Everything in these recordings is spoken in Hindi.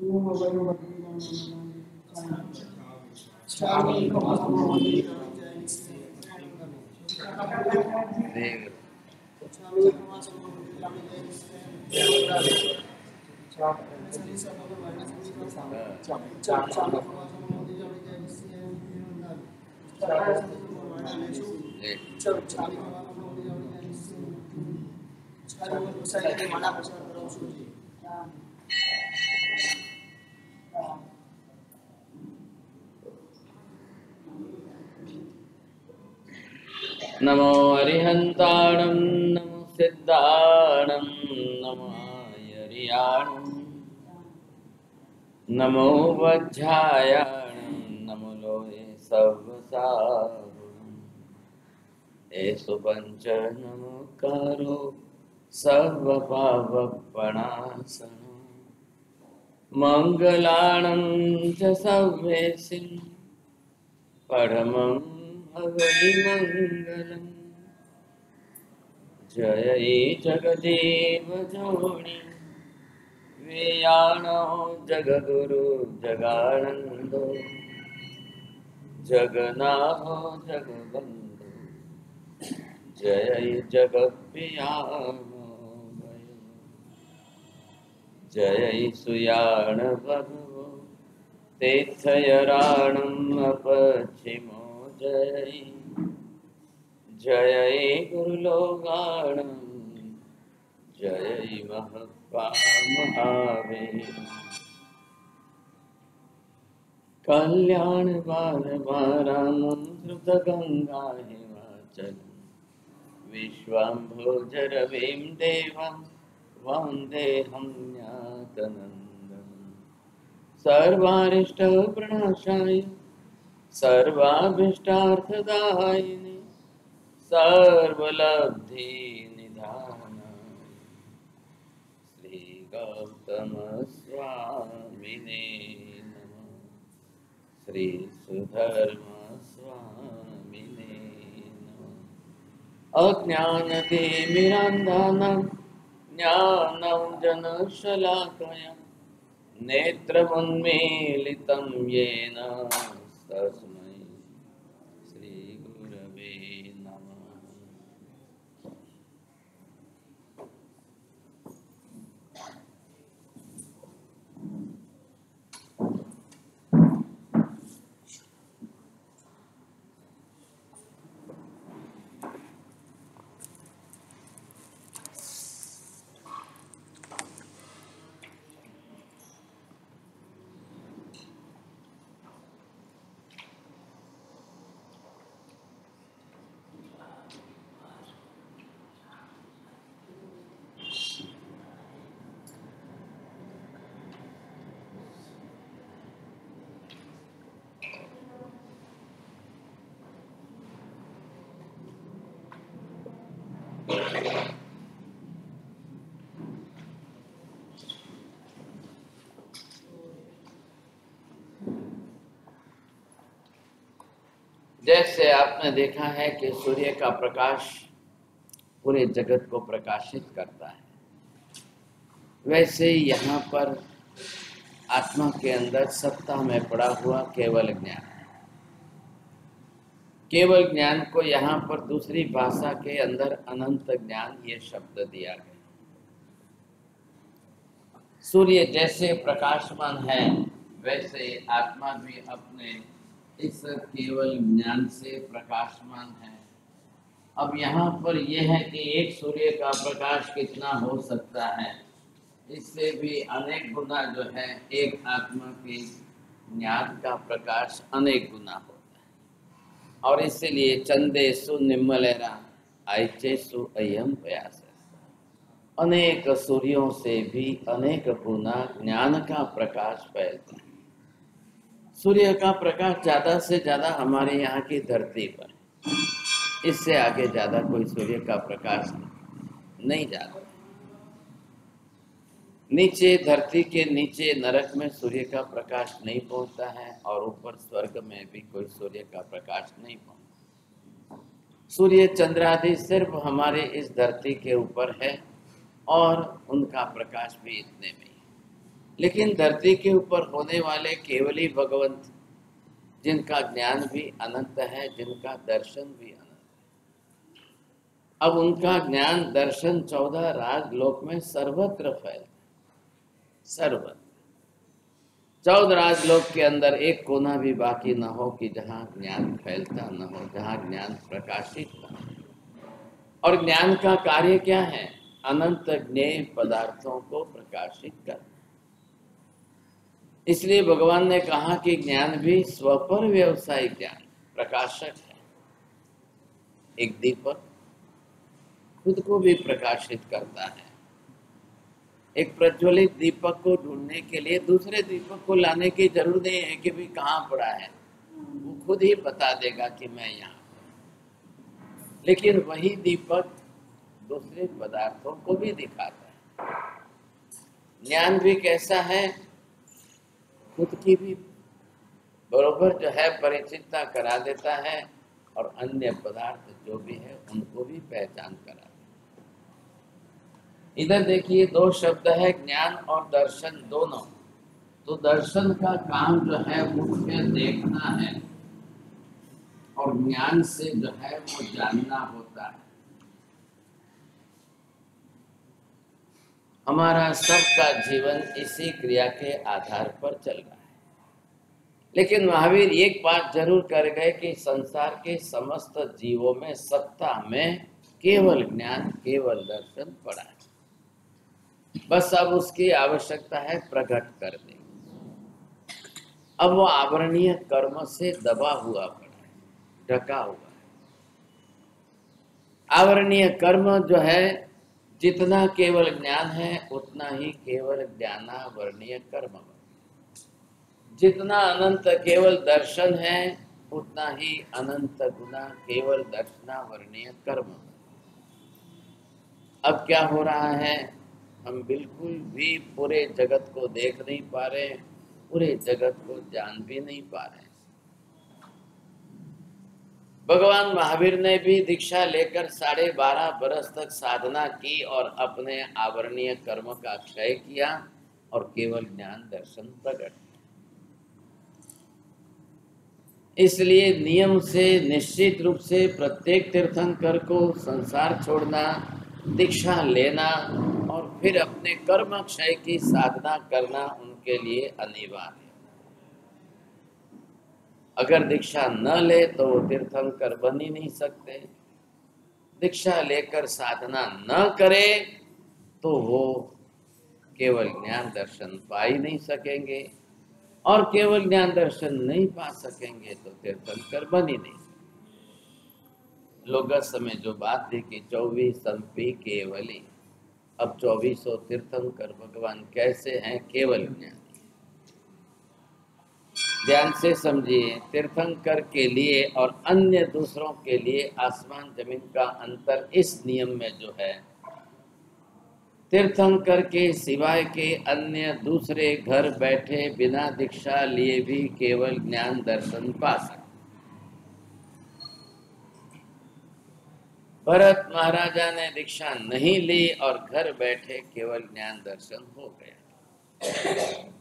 Negro. Negro. नमो हरिहन्ताणं, नमो सिद्धाणं, नमो हरियाणं नमो वज्रायाणं, नमो लोहे सर्वसारुणम् एषु पञ्च नमोकारो सर्वपावपणासनो मङ्गलाणं च परमं भगविमङ्गलम् जय जगदेव जोणि वेयाणो जगगुरु जगानन्दो। जगनाहो जगबन्धु। जय जगप्रियामो जय सुयाण भगवो तीर्थयराणम् अपच्छिमो जय। जय गुरुलोगाणं जय महावीर कल्याण बाल बारामं द्रुतगङ्गा हिमाचल। विश्वाम्भोजरवीं देवं वन्देऽहं ज्ञातनन्दम् सर्वारिष्टप्रणाशाय सर्वाभीष्टार्थदायिनि सर्वलब्धिनिधानाय श्रीगौतमस्वामिने नमः श्रीसुधर्मस्वामिने नमः अज्ञानतिमिरान्धानां ज्ञानं जनशलाकया नेत्रमुन्मीलितं येन। That is जैसे आपने देखा है कि सूर्य का प्रकाश पूरे जगत को प्रकाशित करता है। वैसे यहाँ पर आत्मा के अंदर सत्ता में पड़ा हुआ केवल ज्ञान केवल ज्ञान को यहाँ पर दूसरी भाषा के अंदर अनंत ज्ञान ये शब्द दिया गया सूर्य जैसे प्रकाशमान है, वैसे आत्मा भी अपने इस केवल ज्ञान से प्रकाशमान है। अब यहाँ पर यह है कि एक सूर्य का प्रकाश कितना हो सकता है। इससे भी अनेक गुना जो है, एक आत्मा के ज्ञान का प्रकाश अनेक गुना होता है। और इसीलिए चंदे सु निम्मलेरा आयचे सु अयम प्रयास। अनेक सूर्यों से भी अनेक गुना ज्ञान का प्रकाश फैलता है। सूर्य का प्रकाश ज़्यादा से ज़्यादा हमारे यहाँ की धरती पर इससे आगे ज़्यादा कोई सूर्य का प्रकाश नहीं जाता। नीचे धरती के नीचे नरक में सूर्य का प्रकाश नहीं पहुँचता है और ऊपर स्वर्ग में भी कोई सूर्य का प्रकाश नहीं पहुँचता। सूर्य चंद्र आदि सिर्फ़ हमारे इस धरती के ऊपर है और उनका प्रकाश भी इतने में लेकिन धरती के ऊपर होने वाले केवली भगवंत, जिनका ज्ञान भी अनंत है, जिनका दर्शन भी अनंत है। अब उनका ज्ञान, दर्शन चौदह राजलोक में सर्वत्र फैल सर्वत्र। चौदह राजलोक के अंदर एक कोना भी बाकी न हो कि जहाँ ज्ञान फैलता न हो, जहाँ ज्ञान प्रकाशित न हो। और ज्ञान का कार्य क्या है? अनंत ज्ञेय पदार्थों को प्रकाशित कर इसलिए भगवान ने कहा कि ज्ञान भी स्वपर व्यवसाय ज्ञान, प्रकाशक है। एक दीपक खुद को भी प्रकाशित करता है। एक प्रज्वलित दीपक को ढूँढने के लिए दूसरे दीपक को लाने की ज़रूरत नहीं है कि भी कहाँ पड़ा है। वो खुद ही बता देगा कि मैं यहाँ लेकिन वही दीपक दूसरे पदार्थों को भी दिखाता है। ज्ञान भी कैसा है? खुद की भी। बरोबर जो है, परिचितता करा देता है और अन्य पदार्थ जो भी है, उनको भी पहचान करा देता इधर देखिए, दो शब्द है, ज्ञान और दर्शन दोनों। तो दर्शन का काम जो है, मुख्य देखना है और ज्ञान से जो है, वो जानना होता है हमारा सबका जीवन इसी क्रिया के आधार पर चल रहा है। लेकिन महावीर एक बात ज़रूर कर गए कि संसार के समस्त जीवों में सत्ता में केवल ज्ञान, केवल दर्शन पड़ा है। बस अब उसकी आवश्यकता है प्रकट करने। अब वो आवरणीय कर्म से दबा हुआ पड़ा है, ढका हुआ है। आवरणीय कर्म जो है जितना केवल ज्ञान है, उतना ही केवल ज्ञाना वर्णीय कर्म जितना अनंत केवल दर्शन है, उतना ही अनंत गुना केवल दर्शना वर्णीय कर्म अब क्या हो रहा है? हम बिल्कुल भी पूरे जगत को देख नहीं पा रहे, पूरे जगत को जान भी नहीं पा रहे। भगवान महावीर ने भी दीक्षा लेकर साढ़े बारह बरस तक साधना की और अपने आवरणीय कर्म का क्षय किया और केवल ज्ञान दर्शन प्रकट इसलिए नियम से, निश्चित रूप से प्रत्येक तीर्थंकर को संसार छोड़ना, दीक्षा लेना और फिर अपने कर्म क्षय की साधना करना उनके लिए अनिवार्य। अगर दीक्षा न ले तो वो तीर्थंकर बन ही नहीं सकते। दीक्षा लेकर साधना न करे तो वो केवल ज्ञान दर्शन पा ही नहीं सकेंगे और केवल ज्ञान दर्शन नहीं पा सकेंगे तो तीर्थंकर बन ही नहीं लोग समय जो बात थी कि चौबीस संपी केवली। अब चौबीसों तीर्थंकर भगवान कैसे हैं? केवल ज्ञान। ध्यान से समझिए, तीर्थंकर के लिए और अन्य दूसरों के लिए आसमान ज़मीन का अंतर इस नियम में जो है। तीर्थंकर के सिवाय के अन्य दूसरे घर बैठे बिना दीक्षा लिए भी केवल ज्ञान दर्शन पा सकते। भरत महाराजा ने दीक्षा नहीं ली और घर बैठे केवल ज्ञान दर्शन हो गया।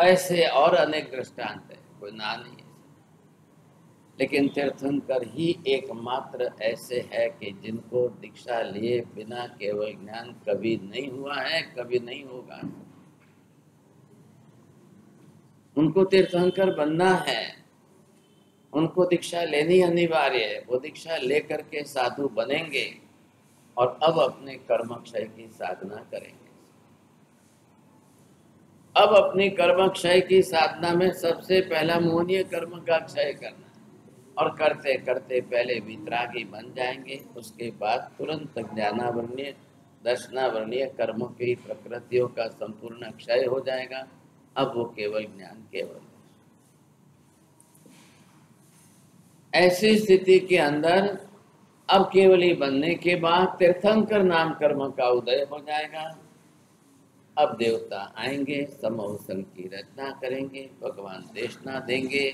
ऐसे और अनेक दृष्टांत है, कोई ना नहीं लेकिन तीर्थंकर ही एकमात्र ऐसे है कि जिनको दीक्षा लिए बिना केवल ज्ञान कभी नहीं हुआ है, कभी नहीं होगा। उनको तीर्थंकर बनना है। उनको दीक्षा लेनी अनिवार्य है। वो दीक्षा लेकर के साधु बनेंगे और अब अपने कर्म क्षय की साधना करेंगे। अब अपनी कर्म क्षय की साधना में सबसे पहला मोहनीय कर्म का क्षय करना। और करते करते पहले वितरागी बन जाएँगे। उसके बाद तुरंत ज्ञानावन्य दर्शनावर्णीय कर्मों की प्रकृतियों का संपूर्ण क्षय हो जाएगा। अब वो केवल ज्ञान, केवल ऐसी स्थिति के अंदर अब केवली बनने के बाद तीर्थंकर नाम कर्म का उदय हो जाएगा। अब देवता आएँगे समोसन की रचना करेंगे, भगवान देशना देंगे।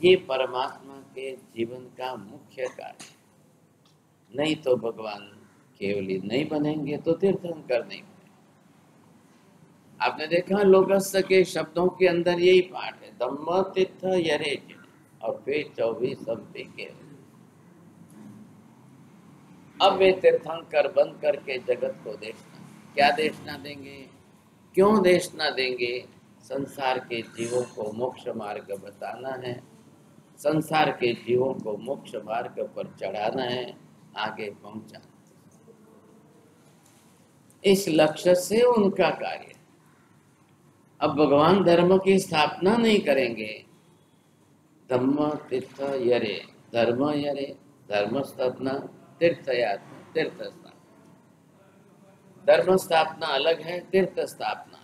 ये परमात्मा के जीवन का मुख्य कार्य नहीं तो भगवान केवली नहीं बनेंगे तो तीर्थंकर नहीं बनेंगे। आपने देखा लोगस्य के शब्दों के अंदर यही पाठ है धम्म तीर्थ यरे और फिर चौबीस के अब वे तीर्थंकर बन करके जगत को देखना, क्या देखना देंगे? क्यों देखना देंगे? संसार के जीवों को मोक्ष मार्ग बताना है। संसार के जीवों को मोक्ष मार्ग पर चढ़ाना है। आगे पहुंचाना इस लक्ष्य से उनका कार्य। अब भगवान धर्म की स्थापना नहीं करेंगे। धम्म तीर्थ यरे, धर्म यरे, धर्म स्थापना तीर्थ यात्रा तीर्थ धर्म स्थापना अलग है तीर्थ स्थापना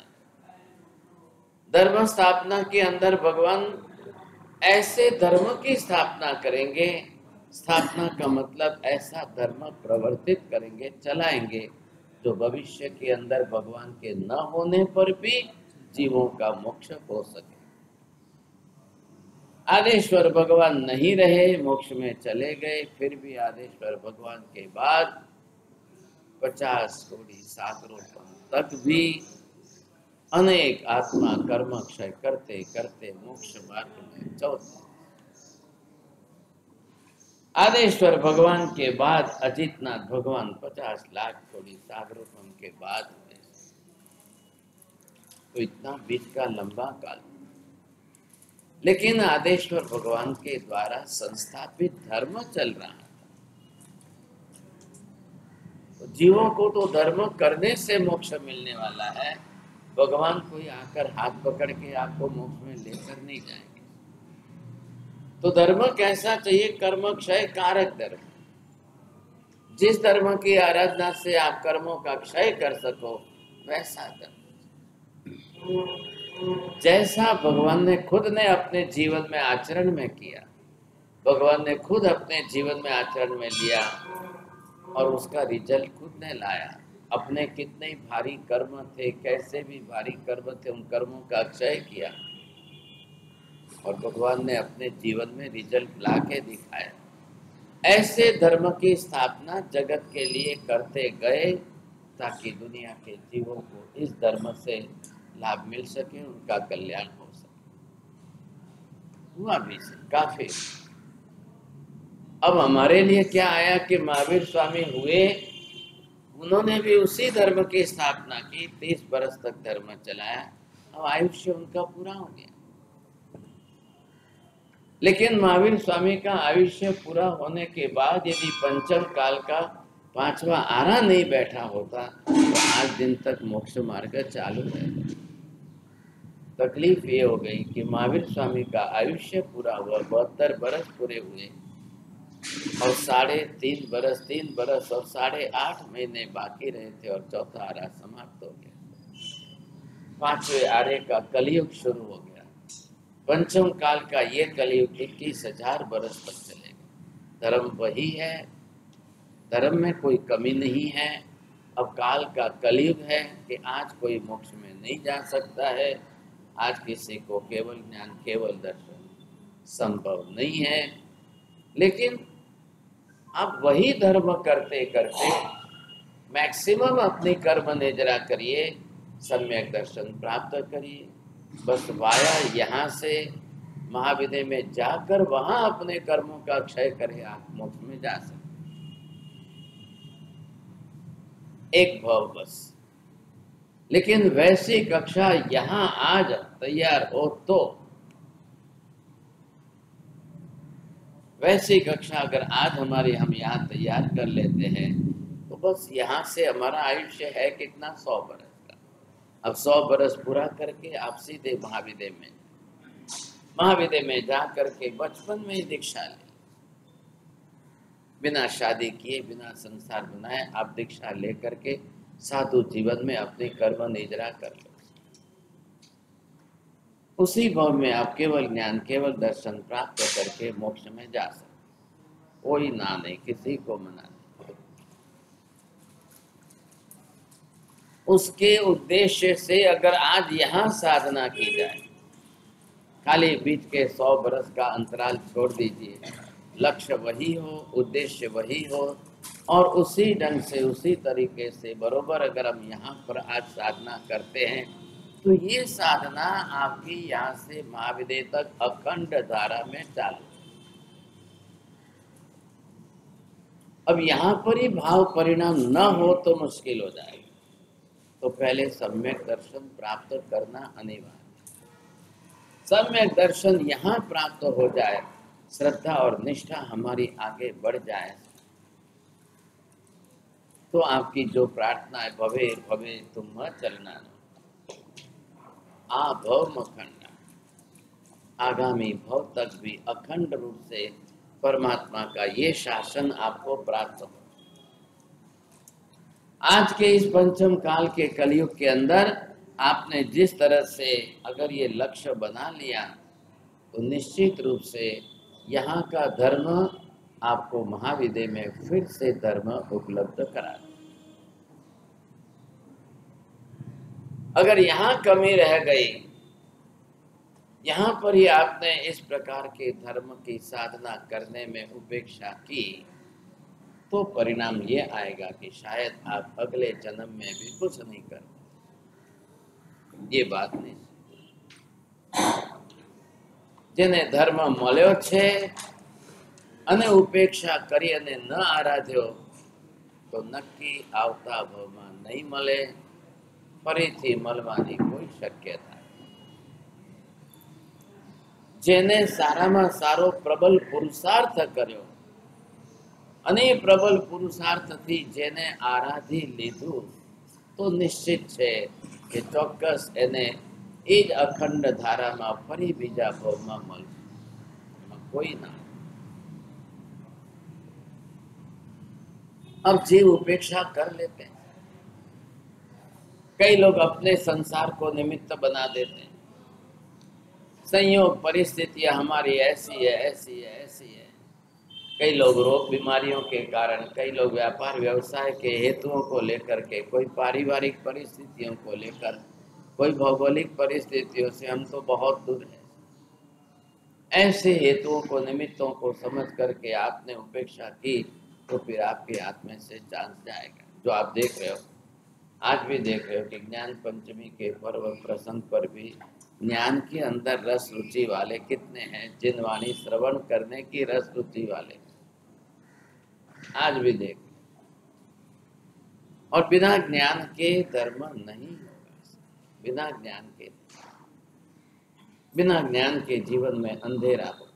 धर्म स्थापना के अंदर भगवान ऐसे धर्म की स्थापना करेंगे। स्थापना का मतलब ऐसा धर्म प्रवर्तित करेंगे, चलाएँगे, जो भविष्य के अंदर भगवान के न होने पर भी जीवों का मोक्ष हो सके। आदेश्वर भगवान नहीं रहे, मोक्ष में चले गए, फिर भी आदेश्वर भगवान के बाद पचास कोड़ी सागरों तक भी अनेक आत्मा कर्म क्षय करते करते मोक्ष मार्ग में चौथे। आदेश्वर भगवान के बाद अजितनाथ भगवान पचास लाख थोड़ी सागरोपम के बाद तो इतना बीच का लंबा काल। लेकिन आदेश्वर भगवान के द्वारा संस्थापित धर्म चल रहा था तो जीवों को तो धर्म करने से मोक्ष मिलने वाला है। भगवान कोई आकर हाथ पकड़ के आपको मोक्ष में लेकर नहीं जाएँगे। तो धर्म कैसा चाहिए? कर्म क्षय कारक धर्म। जिस धर्म की आराधना से आप कर्मों का क्षय कर सको, वैसा धर्म। जैसा भगवान ने खुद ने अपने जीवन में आचरण में किया, भगवान ने खुद अपने जीवन में आचरण में लिया और उसका रिज़ल्ट खुद ने लाया। अपने कितने भारी कर्म थे, कैसे भी भारी कर्म थे, उन कर्मों का क्षय किया। और भगवान ने अपने जीवन में रिज़ल्ट ला के दिखाया। ऐसे धर्म की स्थापना जगत के लिए करते गए, ताकि दुनिया के जीवों को इस धर्म से लाभ मिल सके, उनका कल्याण हो सके। हुआ भी काफ़ी। अब हमारे लिए क्या आया कि महावीर स्वामी हुए? उन्होंने भी उसी धर्म की स्थापना की, तीस बरस तक धर्म चलाया, अब आयुष्य उनका पूरा हो गया। लेकिन महावीर स्वामी का आयुष्य पूरा होने के बाद यदि पंचम काल का पांचवा आरा नहीं बैठा होता तो आज दिन तक मोक्ष मार्ग चालू है। तकलीफ़ ये हो गई कि महावीर स्वामी का आयुष्य पूरा हुआ, बहत्तर बरस पूरे हुए। और साढ़े तीन बरस तीन बरस और साढ़े आठ महीने बाकी रहे थे और चौथा आरा समाप्त हो गया। पांचवे आरे का कलयुग शुरू हो गया। पंचम काल का ये कलयुग इक्कीस हज़ार बरस तक चलेगा। धर्म वही है। धर्म में कोई कमी नहीं है। अब काल का कलयुग है कि आज कोई मोक्ष में नहीं जा सकता है। आज किसी को केवल ज्ञान, केवल दर्शन संभव नहीं है। लेकिन आप वही धर्म करते करते मैक्सिमम अपनी कर्म निजरा करिए, सम्यक दर्शन प्राप्त करिए। बस वाया यहाँ से महाविदय में जाकर वहाँ अपने कर्मों का क्षय करे, आप मोक्ष में जा सकते एक भाव बस। लेकिन वैसी कक्षा यहाँ आज तैयार हो तो वैसी कक्षा अगर आज हमारी हम यहाँ तैयार कर लेते हैं तो बस यहाँ से हमारा आयुष्य है कितना? सौ बरस का। अब सौ बरस पूरा करके आप सीधे महाविद्य में महाविद्य में जा करके बचपन में ही दीक्षा ले। बिना शादी किए, बिना संसार बनाए आप दीक्षा लेकर के साधु जीवन में अपने कर्म निजरा कर लो। उसी भाव में आप केवल ज्ञान, केवल दर्शन प्राप्त करके मोक्ष में जा सकते। कोई ना नहीं, किसी को मना नहीं। उसके उद्देश्य से अगर आज यहाँ साधना की जाए, खाली बीच के सौ बरस का अंतराल छोड़ दीजिए। लक्ष्य वही हो, उद्देश्य वही हो, और उसी ढंग से, उसी तरीके से बरोबर अगर हम यहाँ पर आज साधना करते हैं तो ये साधना आपकी यहाँ से महाविदय तक अखंड धारा में चालू अब यहाँ पर ही भाव परिणाम न हो तो मुश्किल हो जाएगा। तो पहले सम्यक दर्शन प्राप्त करना अनिवार्य सम्यक दर्शन यहाँ प्राप्त हो जाए, श्रद्धा और निष्ठा हमारी आगे बढ़ जाए तो आपकी जो प्रार्थना है भवे भवे तुम चलना आ भव मखंड आगामी भव तक भी अखंड रूप से परमात्मा का ये शासन आपको प्राप्त हो। आज के इस पंचम काल के कलयुग के अंदर आपने जिस तरह से अगर ये लक्ष्य बना लिया तो निश्चित रूप से यहाँ का धर्म आपको महाविद्य में फिर से धर्म उपलब्ध करा अगर यहाँ कमी रह गई यहाँ पर ही आपने इस प्रकार के धर्म की साधना करने में उपेक्षा की तो परिणाम ये आएगा कि शायद आप अगले जन्म में भी कुछ नहीं कर ये बात नहीं જેને ધર્મ મળ્યો છે અને ઉપેક્ષા કરી અને ન આરાધ્યો તો નક્કી આવતા ભાવમાં નહીં મળે ફરીથી મળવાની કોઈ શક્યતા જેને સારામાં સારો પ્રબલ પુરુષાર્થ કર્યો અને એ પ્રબલ પુરુષાર્થથી જેને આરાધી લીધું તો નિશ્ચિત છે કે ચોક્કસ એને એ જ અખંડ ધારામાં ફરી બીજા ભાવમાં મળશે એમાં કોઈ ના अब जीव उपेक्षा कर लेते हैं कई लोग अपने संसार को निमित्त बना देते हैं। संयोग, परिस्थितियाँ हमारी ऐसी है ऐसी है ऐसी है। कई लोग रोग बीमारियों के कारण, कई लोग व्यापार, व्यवसाय के हेतुओं को लेकर के, कोई पारिवारिक परिस्थितियों को लेकर, कोई भौगोलिक परिस्थितियों से हम तो बहुत दूर हैं। ऐसे हेतुओं को, निमित्तों को समझ करके आपने उपेक्षा की तो फिर आपके हाथ में से चांस जाएगा। जो आप देख रहे हो आज भी देख रहे हो कि ज्ञान पंचमी के पर्व प्रसंग पर भी ज्ञान के अंदर रस रुचि वाले कितने हैं, जिन वाणी श्रवण करने की रस रुचि वाले। आज भी देख। और बिना ज्ञान के धर्म नहीं होगा। बिना ज्ञान के। बिना ज्ञान के जीवन में अंधेरा हो।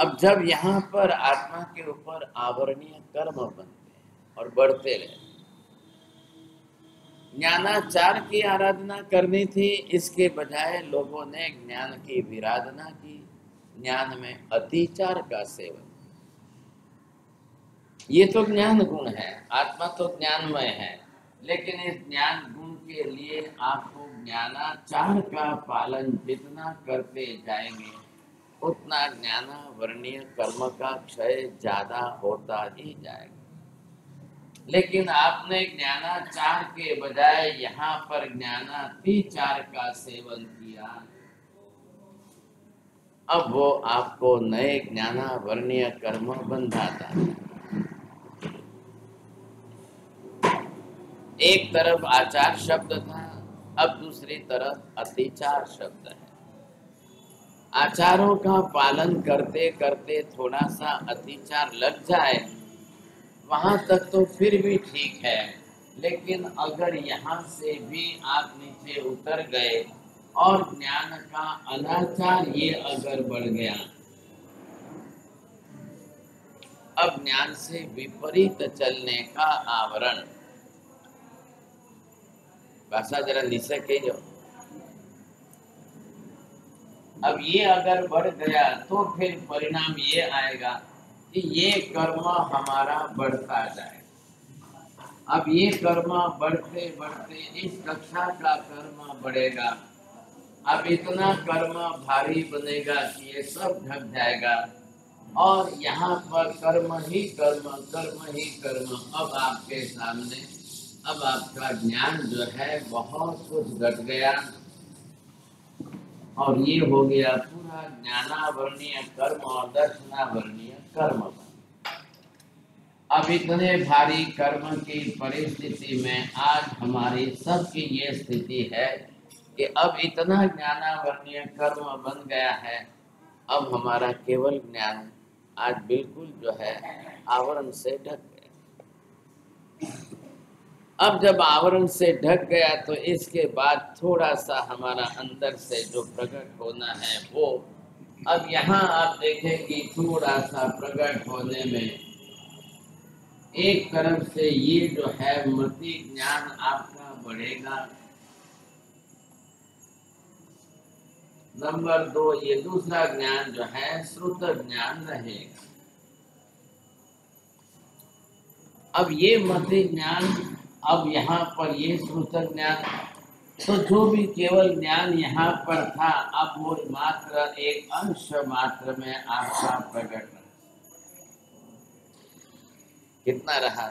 अब जब यहाँ पर आत्मा के ऊपर आवरणीय कर्म बनते हैं और बढ़ते रहे ज्ञानाचार की आराधना करनी थी। इसके बजाय लोगों ने ज्ञान की विराधना की। ज्ञान में अतिचार का सेवन। ये तो ज्ञान गुण है। आत्मा तो ज्ञानमय है। लेकिन इस ज्ञान गुण के लिए आपको ज्ञानाचार का पालन जितना करते जाएँगे, उतना ज्ञान वर्णीय कर्म का क्षय ज़्यादा होता ही जाएगा। लेकिन आपने ज्ञानाचार के बजाय यहाँ पर ज्ञाना ज्ञानातिचार का सेवन किया। अब वो आपको नए ज्ञाना वर्णीय कर्म बंधाता है। एक तरफ़ आचार शब्द था, अब दूसरी तरफ़ अतिचार शब्द है। आचारों का पालन करते करते थोड़ा सा अतिचार लग जाए वहाँ तक तो फिर भी ठीक है। लेकिन अगर यहाँ से भी आप नीचे उतर गए और ज्ञान का अनाचार ये अगर बढ़ गया, अब ज्ञान से विपरीत चलने का आवरण। भाषा जरा नीचे कह जाओ अब ये अगर बढ़ गया तो फिर परिणाम ये आएगा कि ये कर्म हमारा बढ़ता जाए। अब ये कर्म बढ़ते बढ़ते, इस कक्षा का कर्म बढ़ेगा। अब इतना कर्म भारी बनेगा कि ये सब ढक जाएगा। और यहाँ पर कर्म ही कर्म कर्म ही कर्म। अब आपके सामने, अब आपका ज्ञान जो है, बहुत कुछ घट गया। और ये हो गया पूरा ज्ञानावरणीय कर्म और दर्शनावरणीय कर्म। अब इतने भारी कर्म की परिस्थिति में आज हमारी सबकी ये स्थिति है कि अब इतना ज्ञानावरणीय कर्म बन गया है, अब हमारा केवल ज्ञान आज बिल्कुल जो है आवरण से ढक गया। अब जब आवरण से ढक गया तो इसके बाद थोड़ा सा हमारा अंदर से जो प्रकट होना है वो अब यहाँ आप देखें कि थोड़ा सा प्रकट होने में एक तरफ़ से ये जो है मति ज्ञान आपका बढ़ेगा। नंबर दो, ये दूसरा ज्ञान जो है श्रुत ज्ञान रहेगा। अब ये मति ज्ञान, अब यहाँ पर ये श्रुत ज्ञान तो जो भी केवल ज्ञान यहाँ पर था, अब वो मात्र एक अंश मात्र में आपका प्रकट कितना रहा?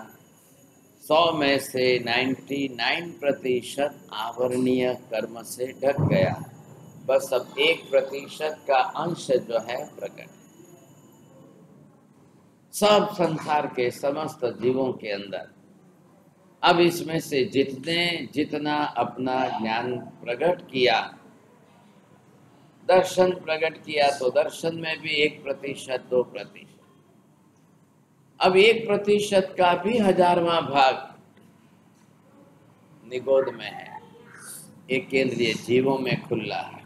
सौ में से 99 प्रतिशत आवरणीय कर्म से ढक गया। बस अब एक प्रतिशत का अंश जो है प्रकट। सब संसार के समस्त जीवों के अंदर अब इसमें से जितने जितना अपना ज्ञान प्रकट किया, दर्शन प्रकट किया तो दर्शन में भी एक प्रतिशत, दो प्रतिशत। अब एक प्रतिशत का भी हजारवा भाग निगोद में है, एक केंद्रीय जीवों में खुला है।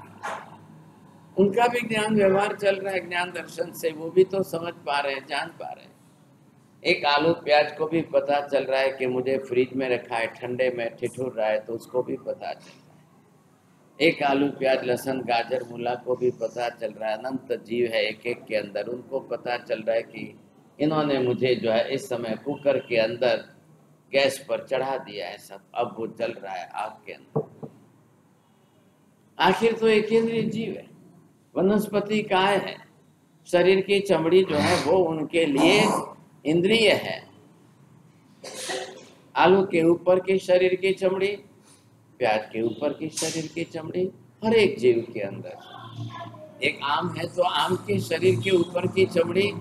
उनका भी ज्ञान व्यवहार चल रहा है, ज्ञान दर्शन से, वो भी तो समझ पा रहे हैं, जान पा रहे हैं। एक आलू प्याज को भी पता चल रहा है कि मुझे फ्रिज में रखा है, ठंडे में ठिठुर रहा है तो उसको भी पता चल रहा है। एक आलू प्याज, लहसन, गाजर, मूला को भी पता चल रहा है, अनंत जीव है एक एक के अंदर। उनको पता चल रहा है कि इन्होंने मुझे जो है इस समय कुकर के अंदर गैस पर चढ़ा दिया है सब। अब वो चल रहा है आग के अंदर। आखिर तो एक जीव है, वनस्पति काय है? शरीर की चमड़ी जो है वो उनके लिए इंद्रिय है। आलू के ऊपर की शरीर की चमड़ी, प्याज के ऊपर की शरीर की चमड़ी, हर एक जीव के अंदर। एक आम है तो आम के शरीर के ऊपर की चमड़ी,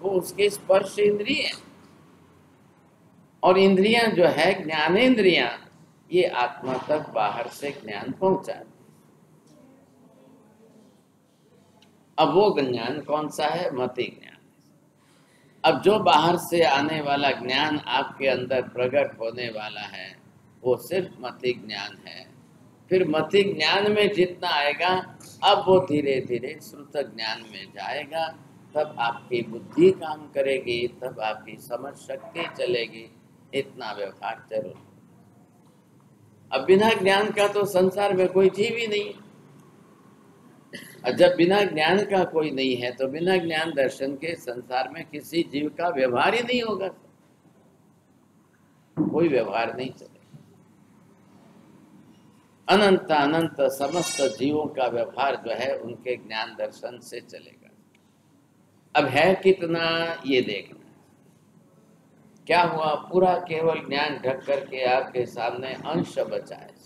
वो उसके स्पर्श इंद्रिय है। और इंद्रियाँ जो है ज्ञानेन्द्रियाँ ये आत्मा तक बाहर से ज्ञान पहुंचाती अब वो ज्ञान कौन सा है? मति ज्ञान। अब जो बाहर से आने वाला ज्ञान आपके अंदर प्रकट होने वाला है, वो सिर्फ़ मति ज्ञान है। फिर मति ज्ञान में जितना आएगा, अब वो धीरे धीरे श्रुत ज्ञान में जाएगा। तब आपकी बुद्धि काम करेगी, तब आपकी समझ शक्ति चलेगी। इतना व्यवहार ज़रूर। अब बिना ज्ञान का तो संसार में कोई जीव ही नहीं। और जब बिना ज्ञान का कोई नहीं है तो बिना ज्ञान दर्शन के संसार में किसी जीव का व्यवहार ही नहीं होगा। कोई व्यवहार नहीं चलेगा। अनंत अनंत समस्त जीवों का व्यवहार जो है, उनके ज्ञान दर्शन से चलेगा। अब है कितना, ये देखना। क्या हुआ? पूरा केवल ज्ञान ढक करके आपके सामने अंश बचा है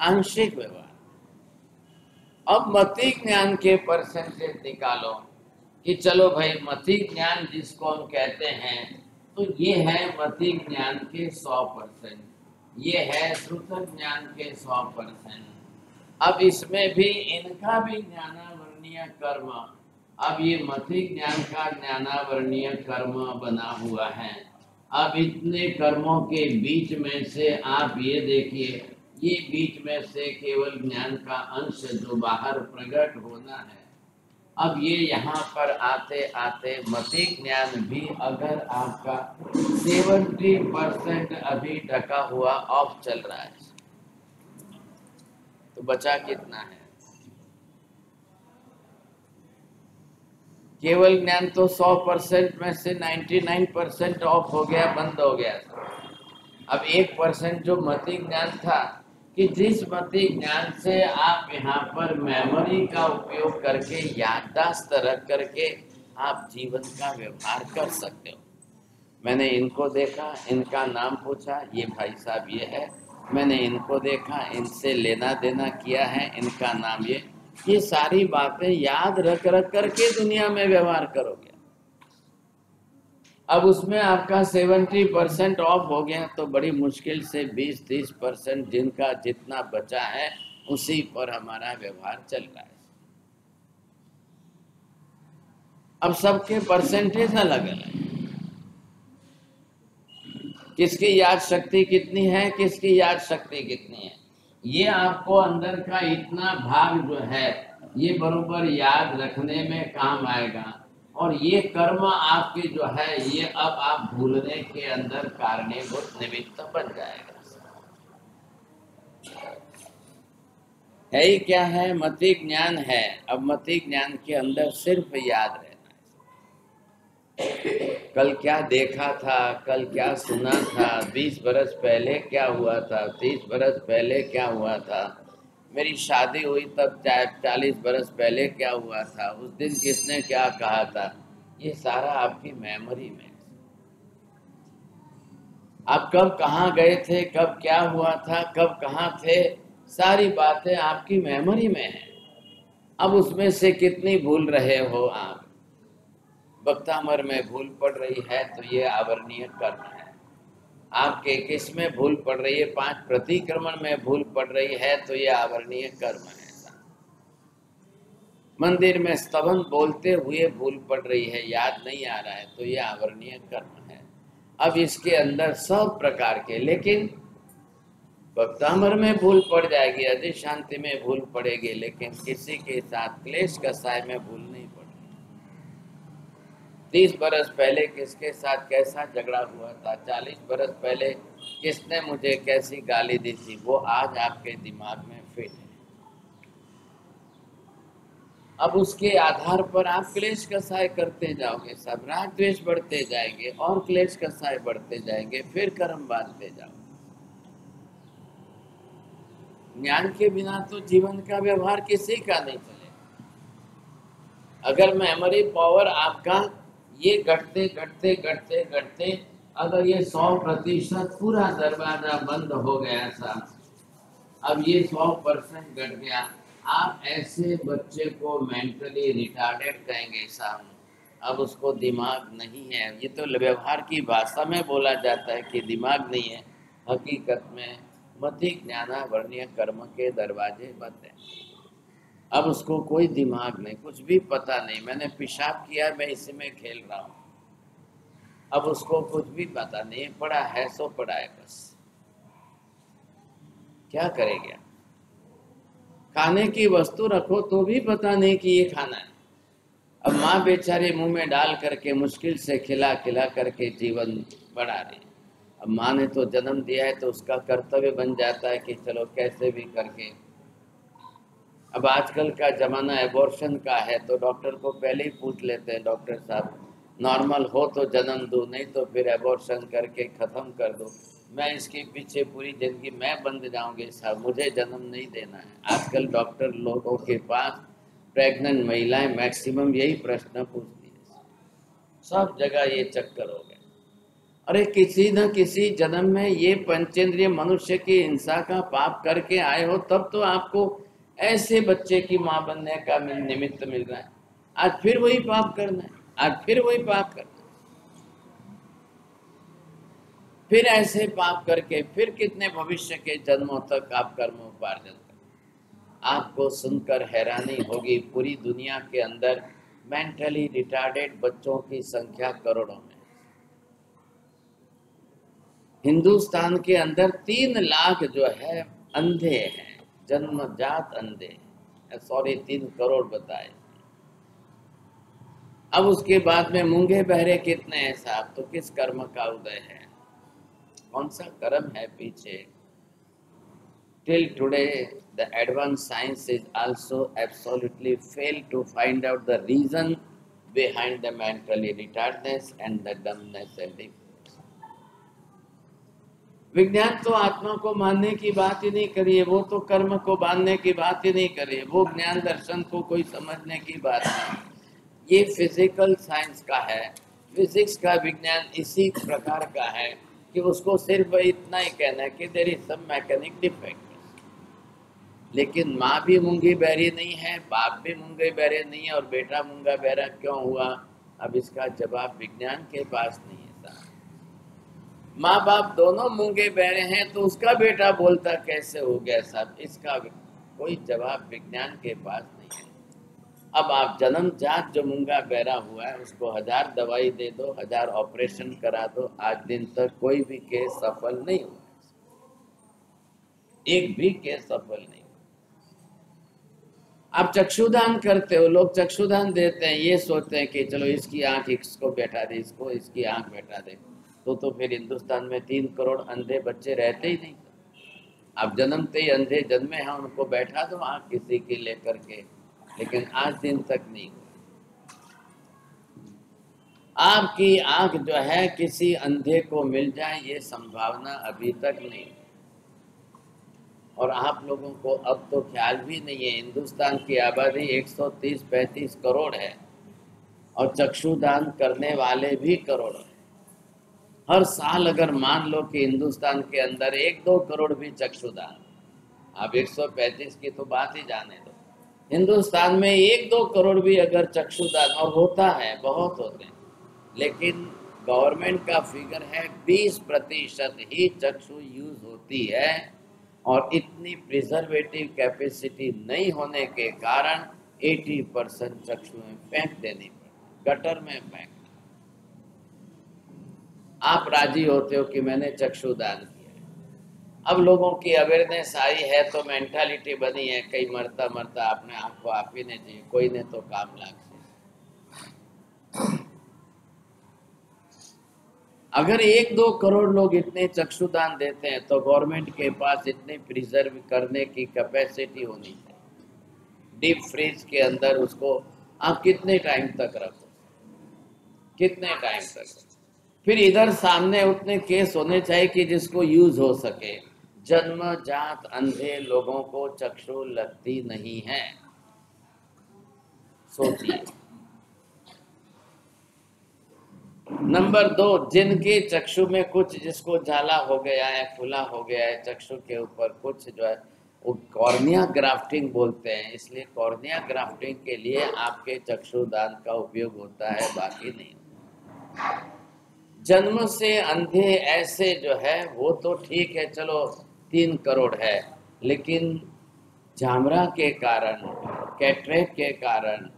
आंशिक व्यवहार। अब मति ज्ञान के परसेंटेज निकालो कि चलो भाई, मति ज्ञान जिसको हम कहते हैं तो ये है मति ज्ञान के सौ परसेंट। ये है श्रुत ज्ञान के सौ परसेंट। अब इसमें भी इनका भी ज्ञानावर्णीय कर्म, अब ये मति ज्ञान का ज्ञानावरणीय कर्म बना हुआ है। अब इतने कर्मों के बीच में से आप ये देखिए ये बीच में से केवल ज्ञान का अंश जो बाहर प्रकट होना है। अब ये यहाँ पर आते आते मति ज्ञान भी अगर आपका सेवेंटी परसेंट अभी ढका हुआ ऑफ़ चल रहा है। तो बचा कितना है? केवल ज्ञान तो 100 परसेंट में से 99 परसेंट ऑफ़ हो गया, बंद हो गया। अब एक परसेंट जो मति ज्ञान था कि जिस मति ज्ञान से आप यहाँ पर मेमोरी का उपयोग करके याददाश्त रख करके आप जीवन का व्यवहार कर सकते हो। मैंने इनको देखा, इनका नाम पूछा, ये भाई साहब ये है। मैंने इनको देखा, इनसे लेना देना किया है, इनका नाम ये। ये सारी बातें याद रख रख करके दुनिया में व्यवहार करोगे। अब उसमें आपका 70 परसेंट ऑफ़ हो गया तो बड़ी मुश्किल से बीस तीस परसेंट जिनका जितना बचा है, उसी पर हमारा व्यवहार चल रहा है। अब सबके परसेंटेज अलग अलग किसकी याद शक्ति कितनी है, किसकी याद शक्ति कितनी है। ये आपको अंदर का इतना भाग जो है, ये बरोबर याद रखने में काम आएगा। और ये कर्म आपके जो है, ये अब आप भूलने के अंदर कारणीभूत निमित्त बन जाएगा। है ही क्या है, मति ज्ञान है। अब मति ज्ञान के अंदर सिर्फ़ याद रहना है। कल क्या देखा था, कल क्या सुना था, बीस बरस पहले क्या हुआ था, तीस बरस पहले क्या हुआ था मेरी शादी हुई तब चाहे चालीस बरस पहले क्या हुआ था, उस दिन किसने क्या कहा था, ये सारा आपकी मेमोरी में आप कब कहाँ गए थे, कब क्या हुआ था, कब कहाँ थे, सारी बातें आपकी मेमोरी में है। अब उसमें से कितनी भूल रहे हो आप? वक्तामर में भूल पड़ रही है तो ये आवरणीय कर्म है। आपके किसमें भूल पड़ रही है? पाँच प्रतिक्रमण में भूल पड़ रही है तो ये आवरणीय कर्म है मंदिर में स्तवन बोलते हुए भूल पड़ रही है, याद नहीं आ रहा है तो ये आवरणीय कर्म है। अब इसके अंदर सब प्रकार के, लेकिन वक्तामर में भूल पड़ जाएगी अधिक शांति में भूल पड़ेगी, लेकिन किसी के साथ क्लेश कसाय में भूल नहीं तीस बरस पहले किसके साथ कैसा झगड़ा हुआ था? चालीस बरस पहले किसने मुझे कैसी गाली दी थी? वो आज आपके दिमाग में फिट है। अब उसके आधार पर आप क्लेश कसाय करते जाओगे सब राग द्वेष बढ़ते जाएँगे, और क्लेश कसाय बढ़ते जाएँगे, फिर कर्म बांधते जाओगे। ज्ञान के बिना तो जीवन का व्यवहार किसी का नहीं चलेगा। अगर मेमोरी पावर आपका ये घटते घटते घटते घटते, अगर ये सौ प्रतिशत पूरा दरवाज़ा बंद हो गया था, अब ये सौ परसेंट घट गया। आप ऐसे बच्चे को मेंटली रिटार्डेड कहेंगे, साहब, अब उसको दिमाग नहीं है। ये तो व्यवहार की भाषा में बोला जाता है कि दिमाग नहीं है। हकीकत में मति ज्ञाना वर्णीय कर्म के दरवाजे बंद हैं। अब उसको कोई दिमाग नहीं, कुछ भी पता नहीं। मैंने पेशाब किया, मैं इसी में खेल रहा हूँ। अब उसको कुछ भी पता नहीं, पड़ा है सो पड़ा है बस। क्या करेगा? खाने की वस्तु रखो तो भी पता नहीं कि ये खाना है। अब माँ बेचारे मुँह में डाल करके, मुश्किल से खिला खिला करके जीवन बढ़ा रही अब माँ ने तो जन्म दिया है तो उसका कर्तव्य बन जाता है कि चलो कैसे भी करके अब आजकल का ज़माना एबॉर्शन का है तो डॉक्टर को पहले ही पूछ लेते हैं डॉक्टर साहब नॉर्मल हो तो जन्म दो, नहीं तो फिर एबॉर्शन करके ख़त्म कर दो। मैं इसके पीछे पूरी ज़िंदगी मैं बंद जाऊँगी साहब, मुझे जन्म नहीं देना है। आजकल डॉक्टर लोगों के पास प्रेग्नेंट महिलाएँ मैक्सिमम यही प्रश्न पूछती है। सब जगह ये चक्कर हो गए। अरे किसी न किसी जन्म में ये पंचेंद्रिय मनुष्य की हिंसा का पाप करके आए हो, तब तो आपको ऐसे बच्चे की माँ बनने का निमित्त मिल रहा है। आज फिर वही पाप करना है। आज फिर वही पाप करना है। फिर ऐसे पाप करके फिर कितने भविष्य के जन्मों तक आप कर्म उपार्जन कर। आपको सुनकर हैरानी होगी पूरी दुनिया के अंदर मेंटली रिटार्डेड बच्चों की संख्या करोड़ों में। हिंदुस्तान के अंदर तीन लाख जो है, अंधे हैं। जन्मजात अंधे सॉरी, तीन करोड़ बताए। अब उसके बाद में मूँगे बहरे कितने हैं साहब? तो किस कर्म का उदय है? कौन सा कर्म है पीछे? Till today the advance science is also absolutely fail to find out the reason the mentally retardedness and the dumbness and the विज्ञान तो आत्मा को मानने की बात ही नहीं करी है वो तो कर्म को बांधने की बात ही नहीं करी है वो ज्ञान दर्शन को कोई समझने की बात नहीं। ये फ़िज़िकल साइंस का है फिजिक्स का विज्ञान इसी प्रकार का है कि उसको सिर्फ़ इतना ही कहना है कि there is some mechanic defect लेकिन माँ भी मूँगी बहरी नहीं है, बाप भी मूँगे बहरे नहीं है, और बेटा मूँगा बहरा क्यों हुआ? अब इसका जवाब विज्ञान के पास नहीं माँ बाप दोनों मूँगे बहरे हैं तो उसका बेटा बोलता, कैसे हो गया साहब इसका कोई जवाब विज्ञान के पास नहीं है। अब आप जन्म जात जो मूँगा बहरा हुआ है, उसको हज़ार दवाई दे दो, हज़ार ऑपरेशन करा दो, आज दिन तक कोई भी केस सफल नहीं हुआ एक भी केस सफल नहीं आप चक्षुदान करते हो, लोग चक्षुदान देते हैं, ये सोचते हैं कि चलो इसकी आँख इसको बैठा दे, इसको इसकी आँख बैठा दे। तो तो फिर हिंदुस्तान में तीन करोड़ अंधे बच्चे रहते ही नहीं। अब जन्मते ही अंधे, जन्मे हैं, उनको बैठा दो आँख किसी की लेकर के, लेकिन आज दिन तक नहीं आपकी आँख जो है, किसी अंधे को मिल जाए, ये संभावना अभी तक नहीं। और आप लोगों को अब तो ख्याल भी नहीं है, हिंदुस्तान की आबादी 130-35 करोड़ है, और चक्षुदान करने वाले भी करोड़ हर साल अगर मान लो कि हिंदुस्तान के अंदर एक दो करोड़ भी चक्षुदान आप 135 की तो बात ही जाने दो। हिंदुस्तान में एक दो करोड़ भी अगर चक्षुदान और होता है, बहुत होते हैं, लेकिन गवर्नमेंट का फिगर है 20 प्रतिशत ही चक्षु यूज़ होती है, और इतनी प्रिजर्वेटिव कैपेसिटी नहीं होने के कारण 80 परसेंट चक्षु में फेंक देनी पड़ती गटर में फेंक। आप राज़ी होते हो कि मैंने चक्षुदान किया अब लोगों की अवेयरनेस आई है तो मेंटालिटी बनी है कई मरता मरता अपने आप को आप ही ने चाहिए कोई ने तो काम लाग अगर एक दो करोड़ लोग इतने चक्षुदान देते हैं तो गवर्नमेंट के पास इतने प्रिजर्व करने की कैपेसिटी होनी चाहिए। डीप फ्रीज के अंदर उसको आप कितने टाइम तक रखो कितने टाइम तक रखो फिर इधर सामने उतने केस होने चाहिए कि जिसको यूज़ हो सके। जन्म, जात, अंधे लोगों को चक्षु लगती नहीं है। सोचिए। नंबर दो, जिनके चक्षु में कुछ जिसको झाला हो गया है, खुला हो गया है, चक्षु के ऊपर कुछ जो है, वो कॉर्निया ग्राफ्टिंग बोलते हैं। इसलिए कॉर्निया ग्राफ्टिंग के लिए आपके चक्षुदान का उपयोग होता है, बाकी नहीं। जन्म से अंधे ऐसे जो है, वो तो ठीक है, चलो, तीन करोड़ है। लेकिन जामरा के कारण कैटरेक के कारण,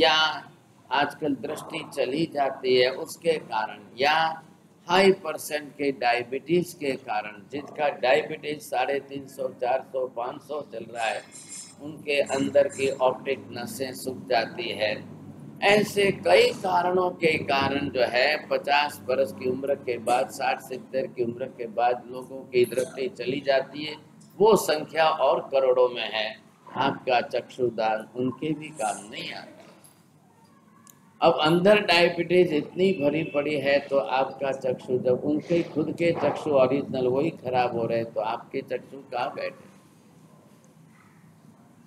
या आजकल दृष्टि चली जाती है उसके कारण, या हाई परसेंट के डायबिटीज़ के कारण, जिनका डायबिटीज़ साढ़े तीन सौ, चार सौ, पाँच सौ चल रहा है, उनके अंदर की ऑप्टिक नसें सूख जाती है। ऐसे कई कारणों के कारण जो है, पचास बरस की उम्र के बाद, साठ सत्तर की उम्र के बाद लोगों की दृष्टि चली जाती है। वो संख्या और करोड़ों में है। आपका चक्षुदान उनके भी काम नहीं आता। अब अंदर डायबिटीज़ इतनी भरी पड़ी है तो आपका चक्षु, जब उनके खुद के चक्षु ओरिजिनल वही खराब हो रहे हैं तो आपके चक्षु कहाँ बैठे?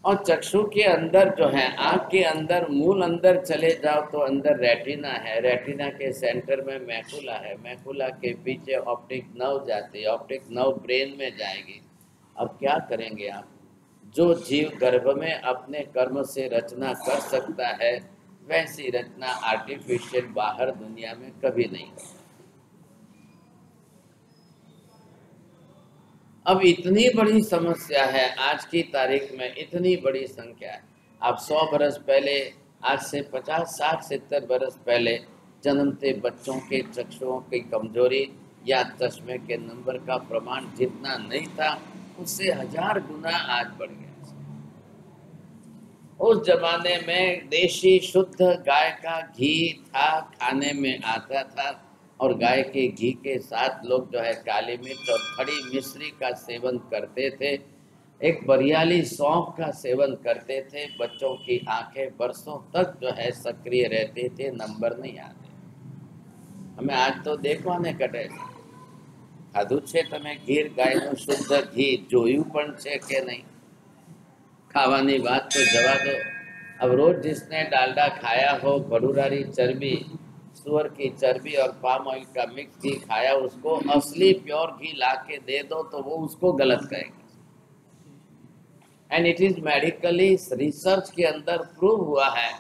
और चक्षु के अंदर जो है, आँख के अंदर, मूल अंदर चले जाओ तो अंदर रेटिना है। रेटिना के सेंटर में मैकुला है। मैकुला के पीछे ऑप्टिक नव जाती है। ऑप्टिक नव ब्रेन में जाएगी। अब क्या करेंगे आप? जो जीव गर्भ में अपने कर्म से रचना कर सकता है, वैसी रचना आर्टिफिशियल बाहर दुनिया में कभी नहीं। कर अब इतनी बड़ी समस्या है, आज की तारीख में इतनी बड़ी संख्या है। आप सौ बरस पहले, आज से पचास, साठ, सत्तर बरस पहले जन्मते बच्चों के चक्षुओं की कमज़ोरी या चश्मे के नंबर का प्रमाण जितना नहीं था, उससे हज़ार गुना आज बढ़ गया उस जमाने में देशी शुद्ध गाय का घी था, खाने में आता था और गाय के घी के साथ लोग जो है काली मिर्च और खड़ी मिश्री का सेवन करते थे। एक बरियाली सौंप का सेवन करते थे। बच्चों की आँखें बरसों तक जो है सक्रिय रहते थे। नंबर नहीं आते। हमें आज तो દેખવાને કટે ખાધું છે તમે ગીર ગાયનું શુદ્ધ ઘી જોયું પણ છે के नहीं? खावानी बात तो जवा दो। अब रोज जिसने डालडा खाया हो भरूरारी चर्बी सुअर की चर्बी और पाम ऑयल का मिक्स घी खाया, उसको असली प्योर घी ला के दे दो तो वो उसको गलत कहेगा। And it is medically research के अंदर प्रूव हुआ है,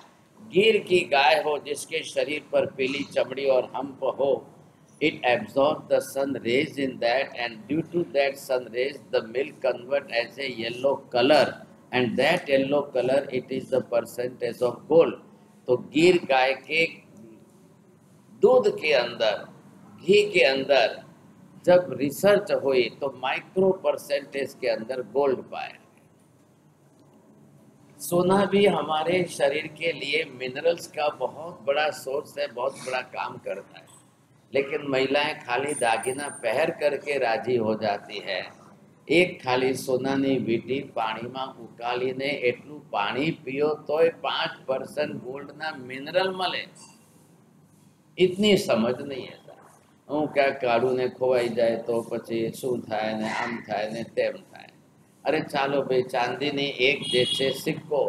गिर की गाय हो जिसके शरीर पर पीली चमड़ी और हम्प हो it absorb the sun rays in that and due to that sun rays the milk convert as a yellow colour and that yellow colour it is the percentage of gold तो गिर गाय के दूध के अंदर घी के अंदर जब रिसर्च हुई तो माइक्रो परसेंटेज के अंदर गोल्ड पाया सोना भी हमारे शरीर के लिए मिनरल्स का बहुत बड़ा सोर्स है बहुत बड़ा काम करता है लेकिन महिलाएं खाली दागिना पहर करके राजी हो जाती है એક ખાલી સોનાની વીટી પાણીમાં ઉકાળીને એટલું પાણી પીઓ તોય પાંચ પર્સન્ટ ગોલ્ડના મિનરલ મળે ઇતની સમજ નહીં है હું ક્યાંક કાઢું ને ખોવાઈ જાય તો પછી શું થાય ને આમ થાય ને તેમ થાય અરે ચાલો ભાઈ ચાંદીની એક જે છે સિક્કો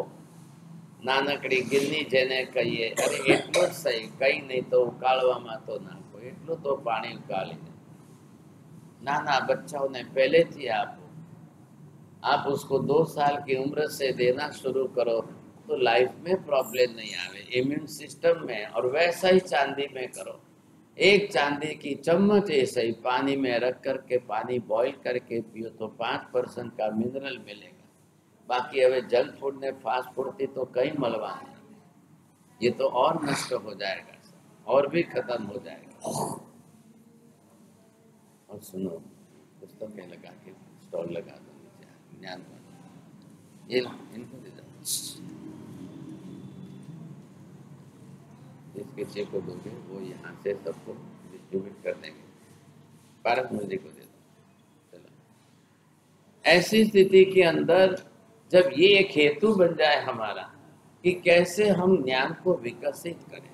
નાનકડી ગિલ્લી જેને કહીએ અરે એટલું જ સહી કઈ નહીં તો ઉકાળવામાં તો નાખો એટલું તો પાણી ઉકાળીને नाना बच्चों ने पहले थी आप आप उसको दो साल की उम्र से देना शुरू करो तो लाइफ में प्रॉब्लम नहीं आवे। इम्यून सिस्टम में और वैसा ही चांदी में करो। एक चांदी की चम्मच ऐसे ही पानी में रख करके पानी बॉईल करके पियो तो पाँच परसेंट का मिनरल मिलेगा। बाकी अब जंक फ़ूड ने फास्ट फ़ूड थी तो कहीं मलवा नहीं। ये तो और नष्ट हो जाएगा और भी खत्म हो जाएगा। और सुनो, पुस्तकें लगा के स्टॉल लगा दो ज्ञान ये इनको दे दो जिस किसी को दोगे वो यहाँ से सबको डिस्ट्रीब्यूट कर देंगे। पारस मुझे को दे दो। चलो। ऐसी स्थिति के अंदर जब ये एक हेतु बन जाए हमारा कि कैसे हम ज्ञान को विकसित करें।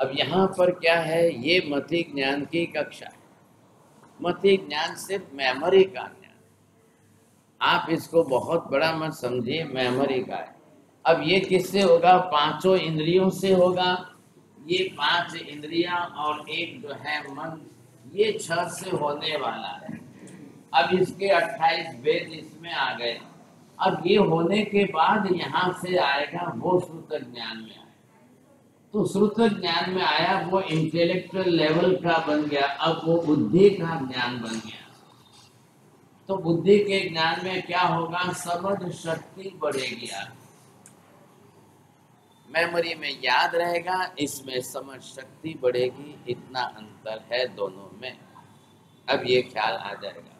अब यहाँ पर क्या है? ये मति ज्ञान की कक्षा है। मति ज्ञान सिर्फ़ मेमोरी का ज्ञान आप इसको बहुत बड़ा मत समझिए मेमोरी का है। अब ये किससे होगा? पाँचों इंद्रियों से होगा। ये पाँच इंद्रिया और एक जो है मन, ये छह से होने वाला है। अब इसके 28 वेद इसमें आ गए। अब ये होने के बाद यहाँ से आएगा वो श्रुत ज्ञान में आएगा तो श्रुत ज्ञान में आया, वो इंटेलेक्चुअल लेवल का बन गया, अब वो बुद्धि का ज्ञान बन गया। तो बुद्धि के ज्ञान में क्या होगा? समझ शक्ति बढ़ेगी आपकी मेमोरी में याद रहेगा, इसमें समझ शक्ति बढ़ेगी, इतना अंतर है दोनों में। अब ये ख्याल आ जाएगा।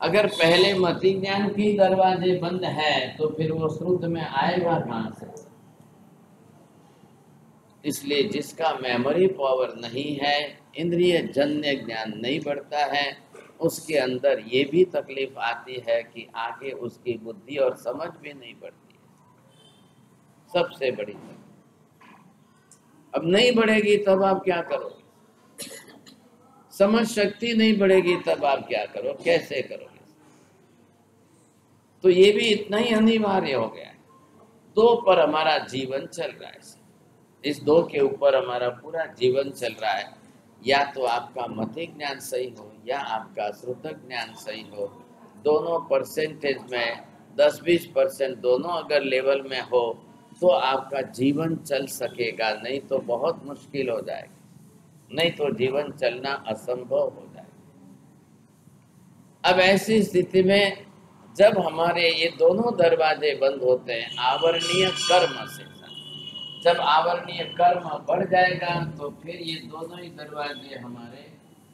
अगर पहले मति ज्ञान की दरवाजे बंद है तो फिर वो श्रुत में आएगा कहाँ से? इसलिए जिसका मेमोरी पावर नहीं है, इंद्रिय जन्य ज्ञान नहीं बढ़ता है, उसके अंदर ये भी तकलीफ़ आती है कि आगे उसकी बुद्धि और समझ भी नहीं बढ़ती। सबसे बड़ी अब नहीं बढ़ेगी तब आप क्या करोगे? समझ शक्ति नहीं बढ़ेगी तब आप क्या करो कैसे करोगे? तो ये भी इतना ही अनिवार्य हो गया है। दो पर हमारा जीवन चल रहा है इस दो के ऊपर हमारा पूरा जीवन चल रहा है। या तो आपका मति ज्ञान सही हो, या आपका श्रुतक ज्ञान सही हो। दोनों परसेंटेज में 10-20 परसेंट दोनों अगर लेवल में हो तो आपका जीवन चल सकेगा, नहीं तो बहुत मुश्किल हो जाएगा। नहीं तो जीवन चलना असंभव हो जाएगा। अब ऐसी स्थिति में जब हमारे ये दोनों दरवाजे बंद होते हैं, आवरणीय कर्म से, जब आवरणीय कर्म बढ़ जाएगा तो फिर ये दोनों ही दरवाजे हमारे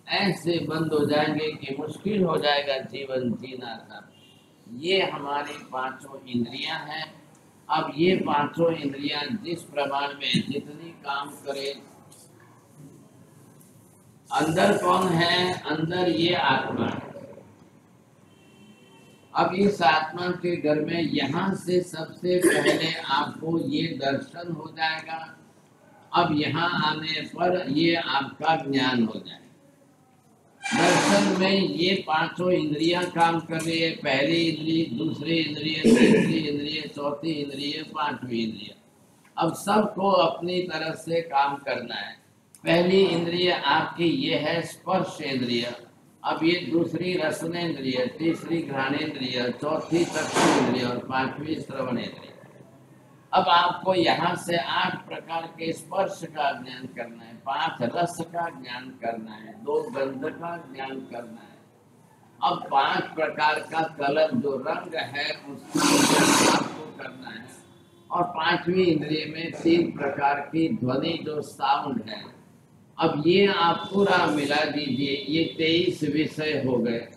ऐसे बंद हो जाएँगे कि मुश्किल हो जाएगा जीवन जीना था ये हमारी पाँचों इंद्रियाँ हैं अब ये पाँचों इंद्रियाँ जिस प्रमाण में जितनी काम करे, अंदर कौन है? अंदर ये आत्मा। है अब इस आत्मा के घर में यहाँ से सबसे पहले आपको ये दर्शन हो जाएगा। अब यहाँ आने पर ये आपका ज्ञान हो जाएगा। दर्शन में ये पाँचों इंद्रियाँ काम कर रही है। पहली इंद्रिय, दूसरी इंद्रिय, तीसरी इंद्रिय, चौथी इंद्रिय, पांचवी इंद्रिय। अब सबको अपनी तरफ़ से काम करना है। पहली इंद्रिय आपकी ये है स्पर्श इंद्रिय। अब ये दूसरी रसनेन्द्रिय, तीसरी घ्राणेन्द्रिय, चौथी चक्षुन्द्रिय और पांचवी श्रवणेन्द्रिय। अब आपको यहाँ से आठ प्रकार के स्पर्श का ज्ञान करना है, पाँच रस का ज्ञान करना है, दो गंध का ज्ञान करना है। अब पाँच प्रकार का कलर जो रंग है, उसका आपको करना है। और पांचवी इंद्रिय में तीन प्रकार की ध्वनि जो साउंड है। अब ये आप पूरा मिला दीजिए, ये तेईस विषय हो गए।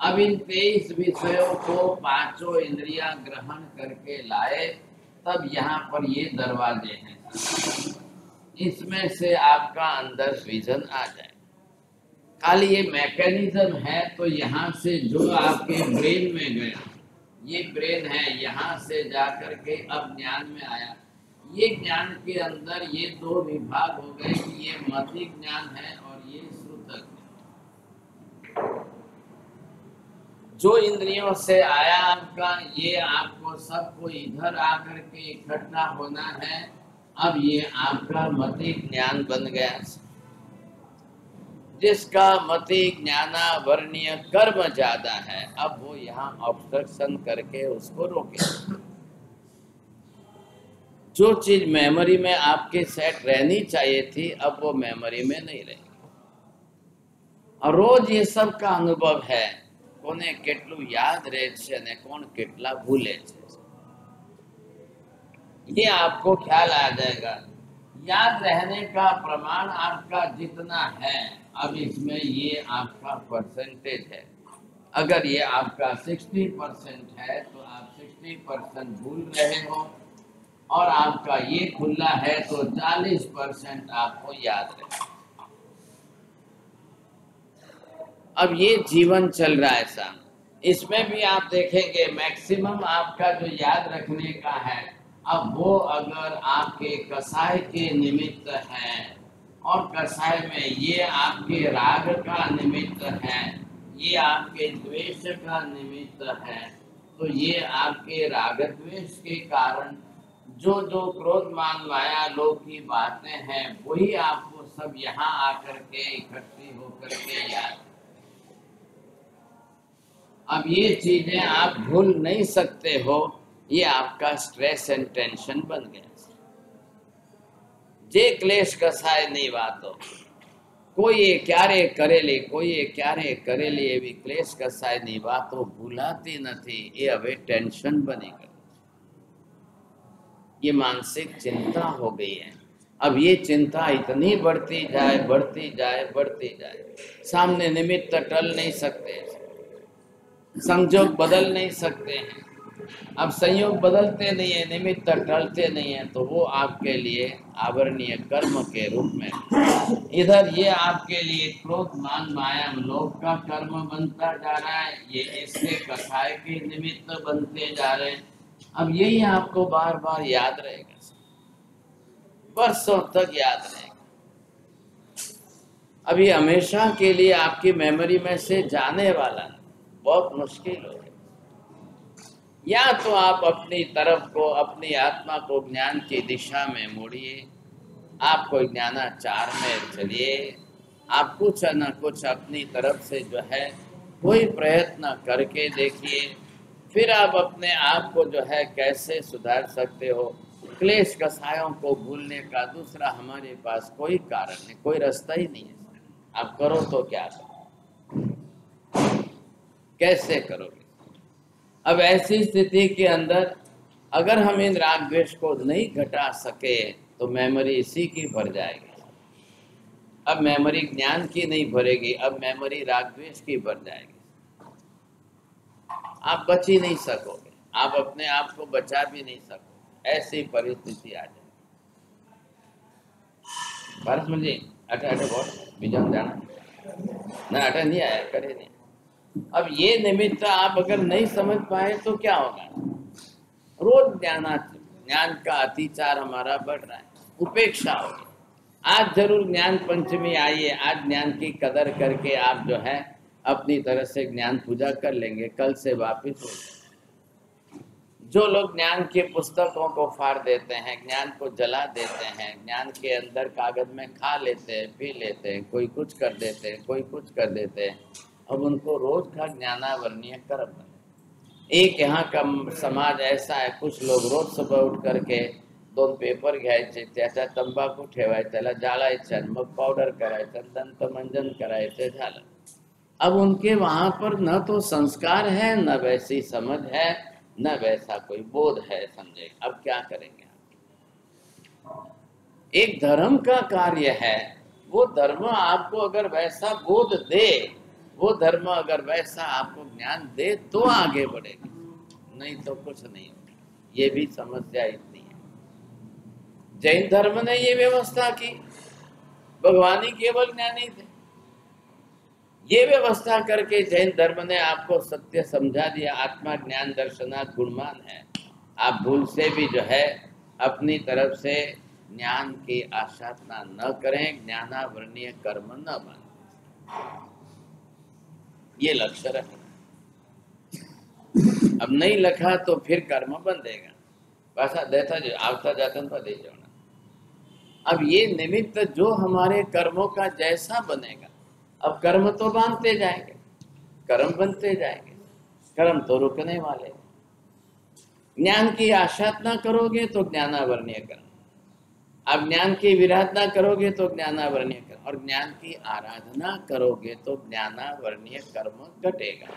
अब इन तेईस विषयों को पाँचों इंद्रिया ग्रहण करके लाए। तब यहाँ पर ये दरवाजे हैं। इसमें से आपका अंदर विजन आ जाए। खाली ये मैकेनिज्म है तो यहाँ से जो आपके ब्रेन में गया, ये ब्रेन है, यहाँ से जाकर के अब ज्ञान में आया। ये ज्ञान के अंदर ये दो विभाग हो गए कि ये मति ज्ञान है और ये श्रुत ज्ञान जो इंद्रियों से आया आपका, ये आपको सबको इधर आकर के इकट्ठा होना है। अब ये आपका मति ज्ञान बन गया। जिसका मति ज्ञाना वर्णीय कर्म ज़्यादा है, अब वो यहाँ ऑब्स्ट्रक्शन करके उसको रोके। जो चीज़ मेमोरी में आपके सेट रहनी चाहिए थी, अब वो मेमोरी में नहीं रहेगी। और रोज ये सब का अनुभव है। કોને કેટલું યાદ રહે છે અને કોણ કેટલા ભૂલે છે ये आपको ख्याल आ जाएगा याद रहने का प्रमाण आपका जितना है अब इसमें ये आपका परसेंटेज है अगर ये आपका 60 परसेंट है तो आप 60 परसेंट भूल रहे हो और आपका ये खुला है तो 40 परसेंट आपको याद रहे अब ये जीवन चल रहा है सामने इसमें भी आप देखेंगे मैक्सिमम आपका जो याद रखने का है, अब वो अगर आपके कसाय के निमित्त है, और कसाय में ये आपके राग का निमित्त है, ये आपके द्वेष का निमित्त है तो ये आपके राग द्वेष के कारण जो जो क्रोध मान माया लोग की बातें हैं, वही आपको सब यहाँ आकर के इकट्ठी होकर के याद अब ये चीजें आप भूल नहीं सकते हो ये आपका स्ट्रेस एंड टेंशन बन गया જે ક્લેશ કસાય નહીં વાતો કોઈએ ક્યારે કરેલી કોઈએ ક્યારે કરેલી એવી ક્લેશ કસાયની વાતો ભૂલાતી નથી એ હવે ટેન્શન બની ગઈ ये मानसिक चिंता हो गई है अब ये चिंता इतनी बढ़ती जाए बढ़ती जाए बढ़ती जाए सामने निमित्त टल नहीं सकते संजोग बदल नहीं सकते हैं। अब संयोग बदलते नहीं है, निमित्त टलते नहीं है तो वो आपके लिए आवरणीय कर्म के रूप में इधर ये आपके लिए क्रोध, मान, माया लोक का कर्म बनता जा रहा है। ये इसके कथाए के निमित्त बनते जा रहे हैं। अब यही आपको बार बार याद रहेगा। वर्षों तक याद रहेगा। अभी हमेशा के लिए आपकी मेमोरी में से जाने वाला बहुत मुश्किल हो या तो आप अपनी तरफ़ को, अपनी आत्मा को ज्ञान की दिशा में मोड़िए आपको ज्ञानाचार में चलिए, आप कुछ न कुछ अपनी तरफ़ से जो है, कोई प्रयत्न करके देखिए, फिर आप अपने आप को जो है कैसे सुधार सकते हो? क्लेश कसायों को भूलने का दूसरा हमारे पास कोई कारण नहीं कोई रास्ता ही नहीं है। आप करो तो क्या करो? कैसे करोगे? अब ऐसी स्थिति के अंदर अगर हम इन राग द्वेष को नहीं घटा सके तो मेमोरी इसी की भर जाएगी। अब मेमोरी ज्ञान की नहीं भरेगी, अब मेमोरी राग द्वेष की भर जाएगी। आप बच ही नहीं सकोगे। आप अपने आप को बचा भी नहीं सकोगे। ऐसी परिस्थिति आ जाएगी। भारत जी अटे अटे बहुत बीजा जाना। ना अटे नहीं आया, करे नहीं। अब ये निमित्त आप अगर नहीं समझ पाए तो क्या होगा? रोज ज्ञाना ज्ञान का अतिचार हमारा बढ़ रहा है। उपेक्षा होगी आज ज़रूर ज्ञान पंचमी आइए आज ज्ञान की कदर करके आप जो है अपनी तरह से ज्ञान पूजा कर लेंगे। कल से वापिस हो जो लोग ज्ञान के पुस्तकों को फाड़ देते हैं, ज्ञान को जला देते हैं, ज्ञान के अंदर कागज़ में खा लेते हैं, पी लेते हैं, कोई कुछ कर देते हैं, कोई कुछ कर देते हैं अब उनको रोज का ज्ञानावरणीय कर्म बने एक यहाँ का समाज ऐसा है, कुछ लोग रोज सुबह उठ करके दोन पेपर घ्यायचे त्याच्यात तंबाखू ठेवायचा जाळायचं मग पावडर करायचं करायचं झालं। अब उनके वहाँ पर न तो संस्कार है, न वैसी समझ है, न वैसा कोई बोध है, समझे। अब क्या करेंगे एक धर्म का कार्य है, वो धर्म आपको अगर वैसा बोध दे वो धर्म अगर वैसा आपको ज्ञान दे तो आगे बढ़ेगी। नहीं तो कुछ नहीं होगा। ये भी समस्या इतनी है। जैन धर्म ने ये व्यवस्था की। भगवान ही केवल ज्ञानी थे। ये व्यवस्था करके जैन धर्म ने आपको सत्य समझा दिया। आत्मा ज्ञान दर्शनाथ गुणमान है। आप भूल से भी जो है, अपनी तरफ़ से ज्ञान की आशातना न करें, ज्ञानावरणीय कर्म न बने ये लक्ष्य रखना अब नहीं लखा तो फिर कर्म बंधेगा पासा देता जो आवता जाता तो दे जाना अब ये निमित्त जो हमारे कर्मों का जैसा बनेगा, अब कर्म तो बांधते जाएँगे, कर्म बनते जाएँगे, कर्म तो रुकने वाले ज्ञान की आशातना करोगे तो ज्ञानावरणीय कर्म। अब ज्ञान की विराधना करोगे तो ज्ञानावरणीय कर्म और ज्ञान की आराधना करोगे तो ज्ञानावरणीय कर्म घटेगा।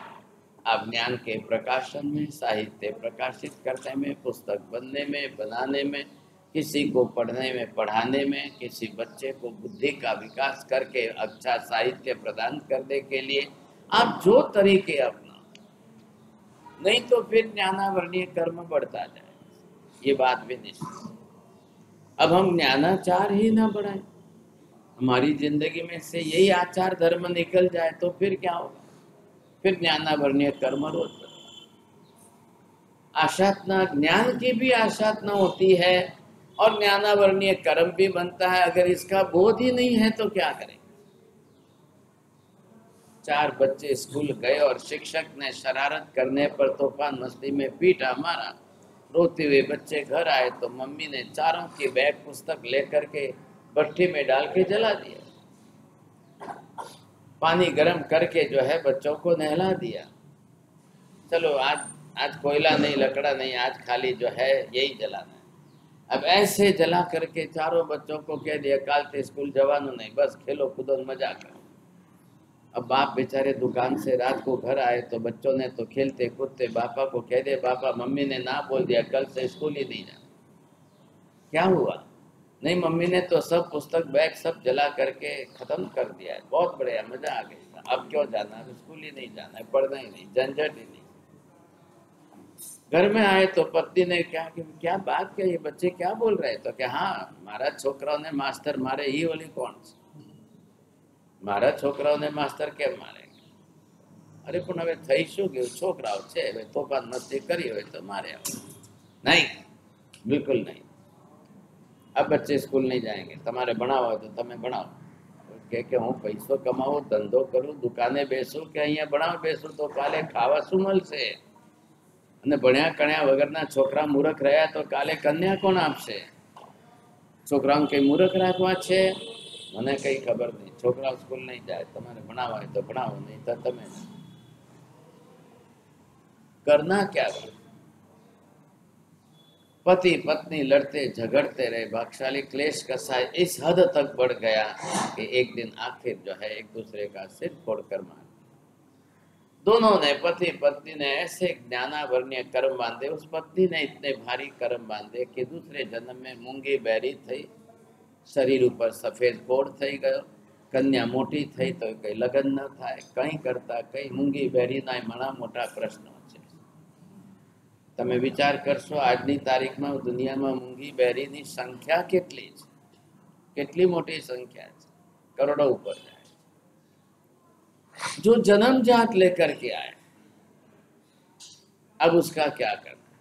आप ज्ञान के प्रकाशन में, साहित्य प्रकाशित करने में, पुस्तक बनने में, बनाने में, किसी को पढ़ने में, पढ़ाने में, किसी बच्चे को बुद्धि का विकास करके अच्छा साहित्य प्रदान करने के लिए आप जो तरीके अपना, नहीं तो फिर ज्ञानावरणीय कर्म बढ़ता जाए ये बात भी निश्चित अब हम ज्ञानाचार ही ना बढ़ाए। हमारी ज़िंदगी में से यही आचार धर्म निकल जाए तो फिर क्या होगा? फिर ज्ञानावरणीय कर्म रोज आशातना ज्ञान की भी आशातना होती है और ज्ञानावरणीय कर्म भी बनता है। अगर इसका बोध ही नहीं है तो क्या करें? चार बच्चे स्कूल गए और शिक्षक ने शरारत करने पर तूफ़ान मस्ती में पीटा, मारा। रोते हुए बच्चे घर आए तो मम्मी ने चारों की बैग पुस्तक लेकर के भट्टी में डाल के जला दिया। पानी गर्म करके जो है बच्चों को नहला दिया। चलो, आज आज कोयला नहीं, लकड़ा नहीं, आज खाली जो है यही जलाना है। अब ऐसे जला करके चारों बच्चों को कह दिया, काल ते स्कूल जवानों नहीं बस खेलो, कूदो, मज़ा करो। अब बाप बेचारे दुकान से रात को घर आए तो बच्चों ने तो खेलते, कूदते, पापा को कह दे पापा, मम्मी ने ना बोल दिया, कल से स्कूल ही नहीं जाना। क्या हुआ? नहीं, मम्मी ने तो सब पुस्तक, बैग सब जला करके ख़त्म कर दिया है। बहुत बढ़िया, मज़ा आ गई था अब क्यों जाना? है स्कूल ही नहीं जाना है, पढ़ना ही नहीं, झंझट ही नहीं। घर में आए तो पत्नी ने कहा कि, क्या बात क्या, ये बच्चे क्या बोल रहे तो क्या हाँ महाराज छोकरा ने मास्टर मारे ही होली कौन से? મારા છોકરાઓને માસ્તર કેમ મારે? અરે, પણ હવે થઈ શું ગયું? છોકરાઓ છે, હવે તોફાન મસ્તી કરી હોય તો મારે નહીં, બિલકુલ નહીં. આ બચ્ચે સ્કૂલ નહીં જાયંગે તમારે ભણાવવા હોય તો તમે ભણાવો. કે કે હું પૈસો કમાવું, ધંધો કરું, દુકાને બેસું કે અહીંયા ભણાવ, બેસું તો કાલે ખાવા શું મળશે? અને ભણ્યા કણ્યા વગરના છોકરા મૂર્ખ રહ્યા તો કાલે કન્યા કોણ આપશે? છોકરાઓને કઈ મૂર્ખ રાખવા છે? મને કઈ ખબર નહીં છોકરાઓ સ્કૂલ નહીં જાય તમારે ભણાવવા હોય તો ભણાવો નહીં તો તમે करना क्या था पति पत्नी लड़ते झगड़ते रहे भागशाली क्लेश कसा इस हद तक बढ़ गया कि एक दिन आखिर जो है एक दूसरे का सिर फोड़कर मार दोनों ने पति पत्नी ने ऐसे ज्ञानावरणीय कर्म बांधे उस पत्नी ने इतने भारी कर्म बांधे कि दूसरे जन्म में मूंगी बैरी थी શરીર ઉપર સફેદ કોડ થઈ ગયો કન્યા મોટી થઈ તો કઈ લગ્ન ન થાય કંઈ કરતા કઈ મૂંગી બેરીના ઘણા મોટા પ્રશ્નો છે તમે વિચાર કરશો આજની તારીખમાં દુનિયામાં મૂંગી બેરીની સંખ્યા કેટલી છે કેટલી મોટી સંખ્યા છે કરોડો ઉપર જાય जो जन्म जात लेकर के आए अब उसका क्या करना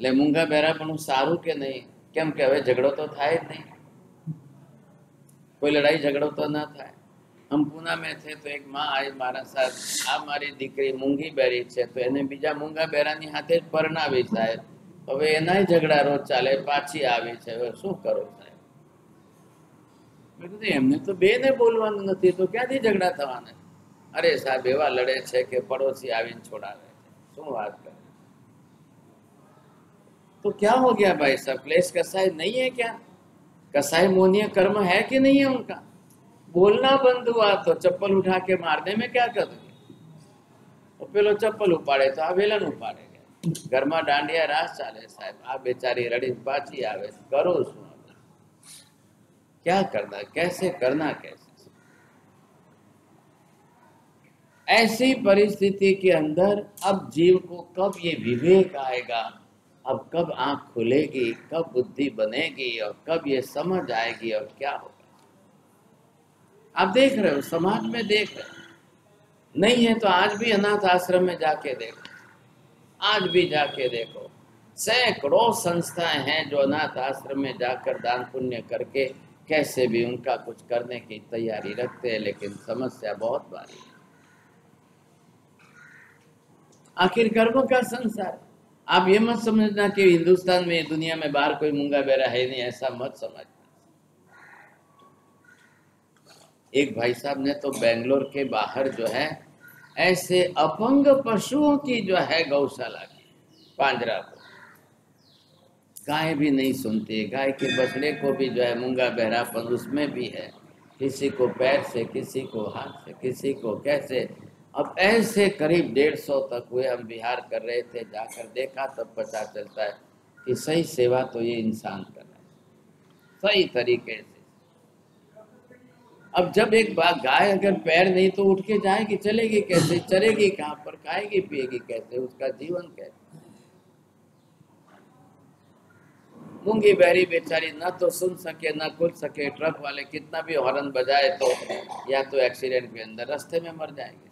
ले मूंगा बहरा પણ સારું કે નહીં કેમ કે હવે ઝઘડો તો થાય જ નહીં કોઈ લડાઈ ઝઘડો તો ના થાય हम पूना में थे तो एक माँ आई મારા સાથ આ મારી દીકરી મૂંગી બેરી છે તો એને બીજા મૂંગા બેરાની હાથે જ પરણાવી સાહેબ હવે એનાય ઝઘડા રોજ ચાલે પાછી આવી છે હવે શું કરો સાહેબ મેં કીધું એમને તો બે ને બોલવાનું નથી તો ક્યાંથી ઝઘડા થવાના અરે સાહેબ એવા લડે છે કે પડોશી આવીને છોડાવે છે શું વાત કરે तो क्या हो गया भाई साहब क्लेश कसाई नहीं है क्या कसाई मोनीय कर्म है कि नहीं है उनका बोलना बंद हुआ तो चप्पल उठा के मारने में क्या कर दोगे तो पेलो चप्पल उपाड़े तो आ वेलन उपाड़े गए ઘરમાં દાંડિયા રાસ ચાલે સાહેબ આ બેચારી રડી પાછી આવે કરો શું હવે? क्या करना कैसे करना कैसे ऐसी परिस्थिति के अंदर अब जीव को कब ये विवेक आएगा अब कब आँख खुलेगी, कब बुद्धि बनेगी और कब ये समझ आएगी और क्या होगा। आप देख रहे हो, समाज में देख रहे हो। नहीं है तो आज भी अनाथ आश्रम में जाके देखो, आज भी जाके देखो। सैकड़ों संस्थाएँ हैं जो अनाथ आश्रम में जाकर दान पुण्य करके कैसे भी उनका कुछ करने की तैयारी रखते हैं, लेकिन समस्या बहुत भारी है। आखिर कर्म का संसार आप ये मत समझना कि हिंदुस्तान में, दुनिया में बाहर कोई मूँगा बेरा है नहीं, ऐसा मत समझना। एक भाई साहब ने तो बेंगलोर के बाहर जो है, ऐसे अपंग पशुओं की जो है गौशाला की, पांजरा को। गाय भी नहीं सुनती, गाय के बछड़े को भी जो है मूँगा बहरापन उसमें भी है। किसी को पैर से, किसी को हाथ से, किसी को कैसे अब ऐसे करीब डेढ़ सौ तक हुए हम बिहार कर रहे थे, जाकर देखा तब पता चलता है कि सही सेवा तो ये इंसान कर रहा है। सही तरीके से। अब जब एक बात गाय अगर पैर नहीं तो उठ के जाएगी, चलेगी कैसे? चलेगी कहाँ पर? खाएगी, पिएगी कैसे? उसका जीवन कैसे? मूँगी बहरी बेचारी ना तो सुन सके, ना खुल सके, ट्रक वाले कितना भी हॉर्न बजाए तो या तो एक्सीडेंट के अंदर रास्ते में मर जाएगी।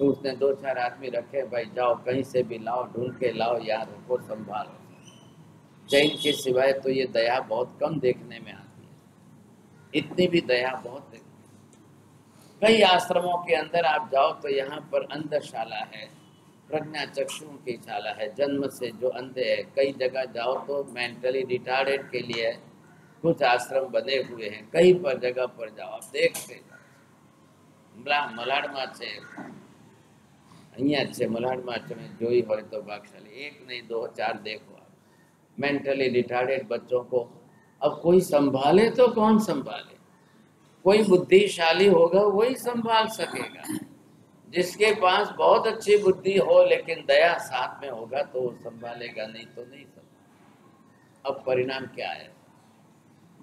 तो उसने दो चार आदमी रखे, भाई जाओ, कहीं से भी लाओ, ढूंढ के लाओ, यार रखो संभालो। जैन के सिवाय तो ये दया बहुत कम देखने में आती है। इतनी भी दया बहुत कई आश्रमों के अंदर आप जाओ तो यहाँ पर अंधशाला है, प्रज्ञा चक्षुओं की शाला है, जन्म से जो अंधे है। कई जगह जाओ तो मेंटली रिटायर्ड के लिए कुछ आश्रम बने हुए हैं। कई पर जगह पर जाओ, आप देखते जाओ। मलाडमा से अच्छे જ છે, મલાડમાં તમે જોઈ હોય તો ભાગશાળી. એક નહીં, દો, ચાર देखो आप मेंटली रिटार्डेड बच्चों को अब कोई संभाले तो कौन संभाले कोई बुद्धिशाली होगा वही संभाल सकेगा जिसके पास बहुत अच्छी बुद्धि हो, लेकिन दया साथ में होगा तो वो संभालेगा, नहीं तो नहीं संभालेगा। अब परिणाम क्या है?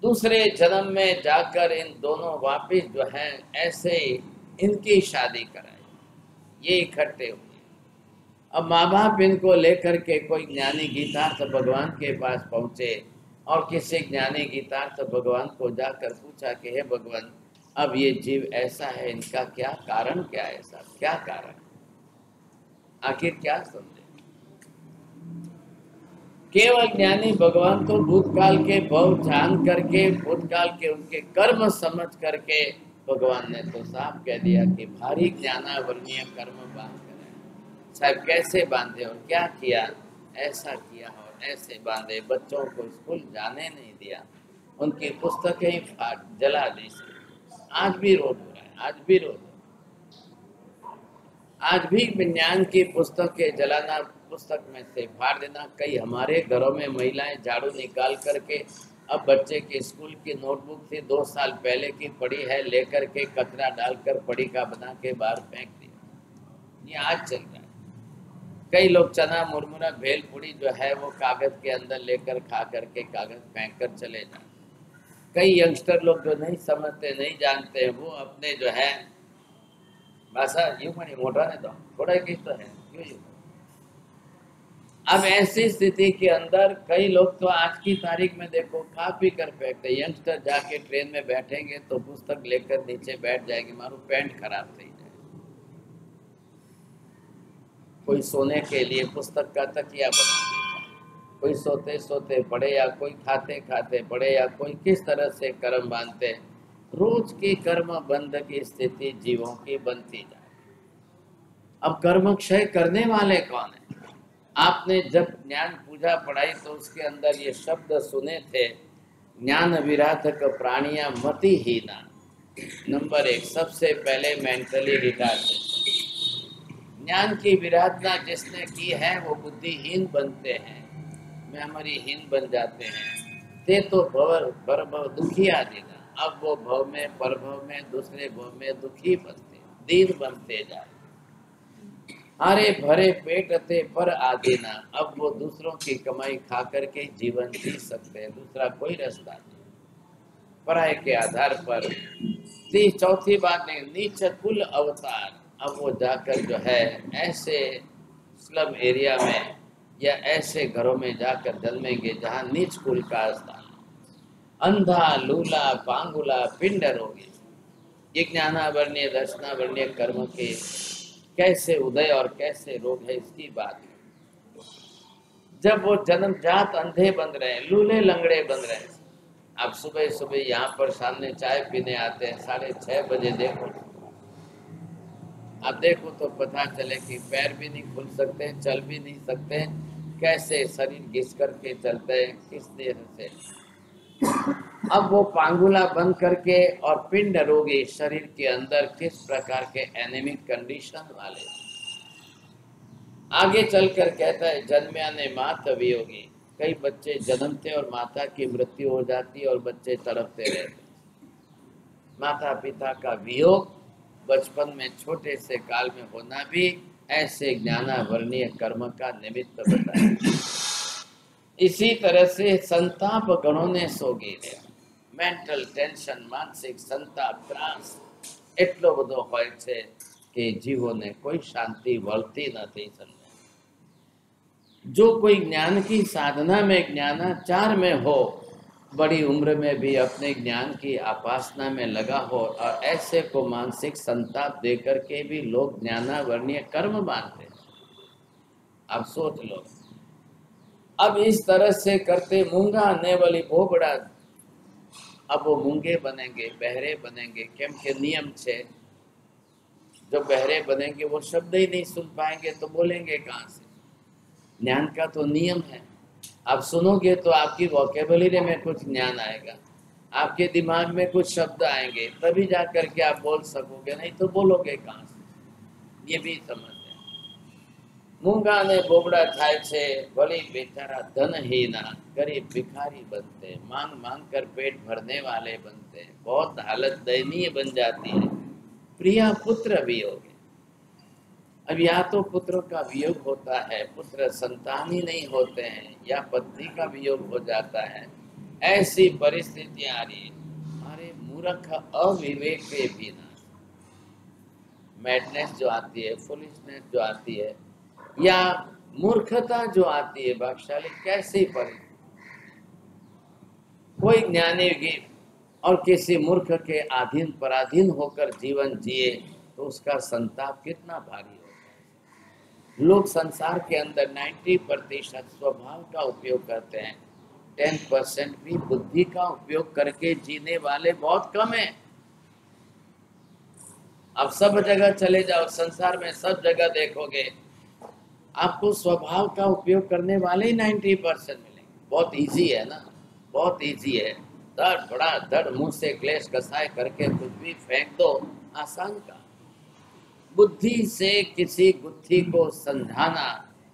दूसरे जन्म में जाकर इन दोनों वापिस जो है, ऐसे इनकी शादी कराएँ ये इकट्ठे हुए अब माँ बाप इनको लेकर के कोई ज्ञानी गीतार्थ भगवान के पास पहुँचे और किसी ज्ञानी गीतार्थ भगवान को जाकर पूछा कि, हे भगवान, अब ये जीव ऐसा है, इनका क्या कारण क्या है साहब क्या कारण आखिर क्या समझे? केवल ज्ञानी भगवान तो भूतकाल के भव जान करके, भूतकाल के उनके कर्म समझ करके भगवान ने तो साफ़ कह दिया कि भारी ज्ञानावर्णीय कर्म बाँध कर। साहब, कैसे बांधे और क्या किया? ऐसा किया और ऐसे बांधे। बच्चों को स्कूल जाने नहीं दिया। उनकी पुस्तकें ही फाट जला दी आज भी रोड हो रहा है। आज भी रोड आज भी विज्ञान की पुस्तकें जलाना, पुस्तक में से फाड़ देना। कई हमारे घरों में महिलाएँ झाड़ू निकाल करके अब बच्चे के स्कूल की नोटबुक थी दो साल पहले की पड़ी है, लेकर के कचरा डालकर पड़ी का बना के बाहर फेंक दिया। ये आज चल रहा है। कई लोग चना, मुरमुरा भेल पूड़ी जो है, वो कागज़ के अंदर लेकर खा करके कागज़ फेंक कर चले जाते कई यंगस्टर लोग जो नहीं समझते, नहीं जानते, वो अपने जो है, भाषा यूँ मोटा है तो थोड़ा किस तो है, क्यों यूँ? अब ऐसी स्थिति के अंदर कई लोग तो आज की तारीख में देखो पी कर फेंकते यंगस्टर जाके ट्रेन में बैठेंगे तो पुस्तक लेकर नीचे बैठ जाएँगे, मारो पैंट खराब थी। जाए कोई सोने के लिए पुस्तक का तकिया बना देता कोई सोते सोते पड़े या कोई खाते खाते पड़े या कोई किस तरह से कर्म बांधते, रोज की कर्म बंध की स्थिति जीवों की बनती जाए अब कर्म क्षय करने वाले कौन है? आपने जब ज्ञान पूजा पढ़ाई तो उसके अंदर ये शब्द सुने थे, ज्ञान विराधक प्राणिया मति हीना नंबर एक, सबसे पहले मेंटली रिटार्ड ज्ञान की विराधना जिसने की है, वो बुद्धिहीन बनते हैं, मेमोरी हीन बन जाते हैं। ते तो भव पर भव दुखी आदिना अब वो भव में परभव में, दूसरे भव में दुखी बनते दीन बनते जाए हरे भरे पेट थे, पर आगे ना। अब वो दूसरों की कमाई खा करके जीवन जी सकते हैं, दूसरा कोई रास्ता नहीं। पढ़ाई के आधार पर चौथी बात नहीं नीच कुल अवतार, अब वो जाकर जो है ऐसे स्लम एरिया में या ऐसे घरों में जाकर जन्मेंगे जहाँ नीच कुल का स्थान अंधा, लूला, पांगुला पिंड रोगी ये ज्ञानावर्णीय दर्शनावर्णीय कर्म के कैसे उदय और कैसे रोग है इसकी बात है। जब वो जन्म जात अंधे बन रहे हैं, लूले लंगड़े बन रहे हैं। आप सुबह सुबह यहाँ पर सामने चाय पीने आते हैं, साढ़े छह बजे देखो। आप देखो तो पता चले कि पैर भी नहीं खुल सकते चल भी नहीं सकते कैसे शरीर घिस करके चलते हैं, किस देर से? अब वो पांगुला बंद करके और पिंड रोगी शरीर के अंदर किस प्रकार के एनेमिक कंडीशन वाले? आगे चलकर कहता है, जन्म्या ने मात वियोगी कई बच्चे जन्मते और माता की मृत्यु हो जाती और बच्चे तड़पते रहते। माता पिता का वियोग बचपन में छोटे से काल में होना भी ऐसे ज्ञानावर्णीय कर्म का निमित्त बताया। इसी तरह से संताप गणों ने सोगी दिया મેન્ટલ ટેન્શન માનસિક સંતાપ ત્રાસ એટલો બધો હોય છે કે જીવોને કોઈ શાંતિ વળતી નથી समझे जो कोई ज्ञान की साधना में ज्ञानाचार में हो बड़ी उम्र में भी अपने ज्ञान की आपासना में लगा हो और ऐसे को मानसिक संताप देकर के भी लोग ज्ञानावर्णीय कर्म मानते हैं आप सोच लो अब इस तरह से करते मूँगा आने वाली भोबड़ा अब वो मूँगे बनेंगे, बहरे बनेंगे केम के नियम छे। जो बहरे बनेंगे, वो शब्द ही नहीं सुन पाएँगे तो बोलेंगे कहाँ से? ज्ञान का तो नियम है। आप सुनोगे तो आपकी वोकेबलरी में कुछ ज्ञान आएगा। आपके दिमाग में कुछ शब्द आएँगे, तभी जा करके आप बोल सकोगे, नहीं तो बोलोगे कहाँ से? ये भी समझ। मूंगा ने बोबड़ा થાય છે ભલી बेचारा धनहीना गरीब भिखारी बनते मांग मांग कर पेट भरने वाले बनते बहुत हालत दयनीय बन जाती है प्रिया पुत्र वियोग अब या तो पुत्र का वियोग होता है पुत्र संतान ही नहीं होते हैं या पत्नी का वियोग हो जाता है ऐसी परिस्थितियां आ रही हमारे मूर्ख अविवेक के बिना मैडनेस जो आती है फुलिशनेस जो आती है या मूर्खता जो आती है भागशाली कैसे पड़े कोई ज्ञानी और किसी मूर्ख के अधीन पराधीन होकर जीवन जिए तो उसका संताप कितना भारी होता है। लोग संसार के अंदर 90 प्रतिशत स्वभाव का उपयोग करते हैं। 10 परसेंट भी बुद्धि का उपयोग करके जीने वाले बहुत कम हैं। अब सब जगह चले जाओ, संसार में सब जगह देखोगे। आपको स्वभाव का उपयोग करने वाले ही नाइन्टी परसेंट मिलेंगे बहुत इजी है ना बहुत इजी है धड़ बड़ा धड़ मुंह से क्लेश कसाय करके कुछ भी फेंक दो आसान का बुद्धि से किसी गुत्थी को समझाना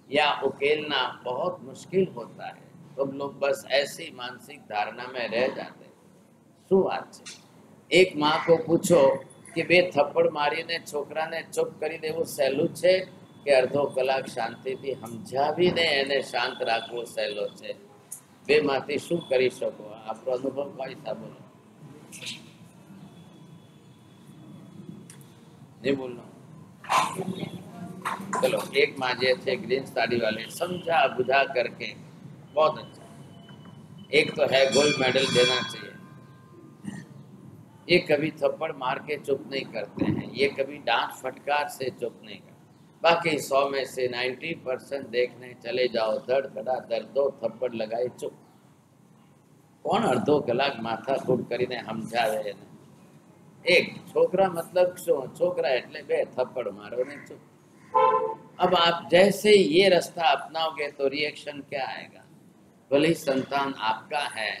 या उकेलना बहुत मुश्किल होता है तुम तो लोग बस ऐसी मानसिक धारणा में रह जाते શું વાત છે એક માં को પૂછો કે બે થપ્પડ મારીને છોકરાને ચૂપ કરી દેવું સહેલું છે કે અડધો કલાક શાંતિથી સમજાવીને એને શાંત રાખવો સહેલો છે બે માંથી શું કરી શકો આપણો અનુભવ કઈ બોલો નહીં બોલનો चलो एक माँ जे थे ग्रीन साड़ी वाले समझा बुझा करके बहुत अच्छा एक तो है गोल्ड मेडल देना चाहिए ये कभी थप्पड़ मार के चुप नहीं करते हैं ये कभी डांट फटकार से चुप नहीं करते बाकी सौ में से नाइन्टी परसेंट देखने चले जाओ। दर्द कड़ा दो थप्पड़ लगाए, चुप। કોણ અડધો કલાક માથાકૂટ કરીને સમજાવે એને एक, छोकरा मतलब शो छोकरा एट बे थप्पड़ मारो ने चुप। अब आप जैसे ये रास्ता अपनाओगे तो रिएक्शन क्या आएगा? भले ही संतान आपका है,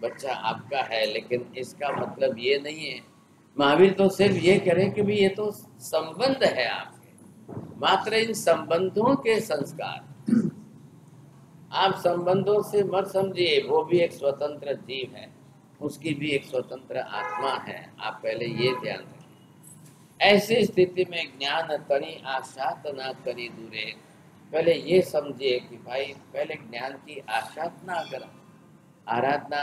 बच्चा आपका है, लेकिन इसका मतलब ये नहीं है। महावीर तो सिर्फ़ ये करें कि भी ये तो संबंध है आप मात्र इन संबंधों के संस्कार आप संबंधों से मत समझिए वो भी एक स्वतंत्र जीव है उसकी भी एक स्वतंत्र आत्मा है आप पहले ये ध्यान रखें ऐसी स्थिति में ज्ञान तनी आशात ना करी दूरे पहले ये समझिए कि भाई पहले ज्ञान की आशात ના કરો આરાધના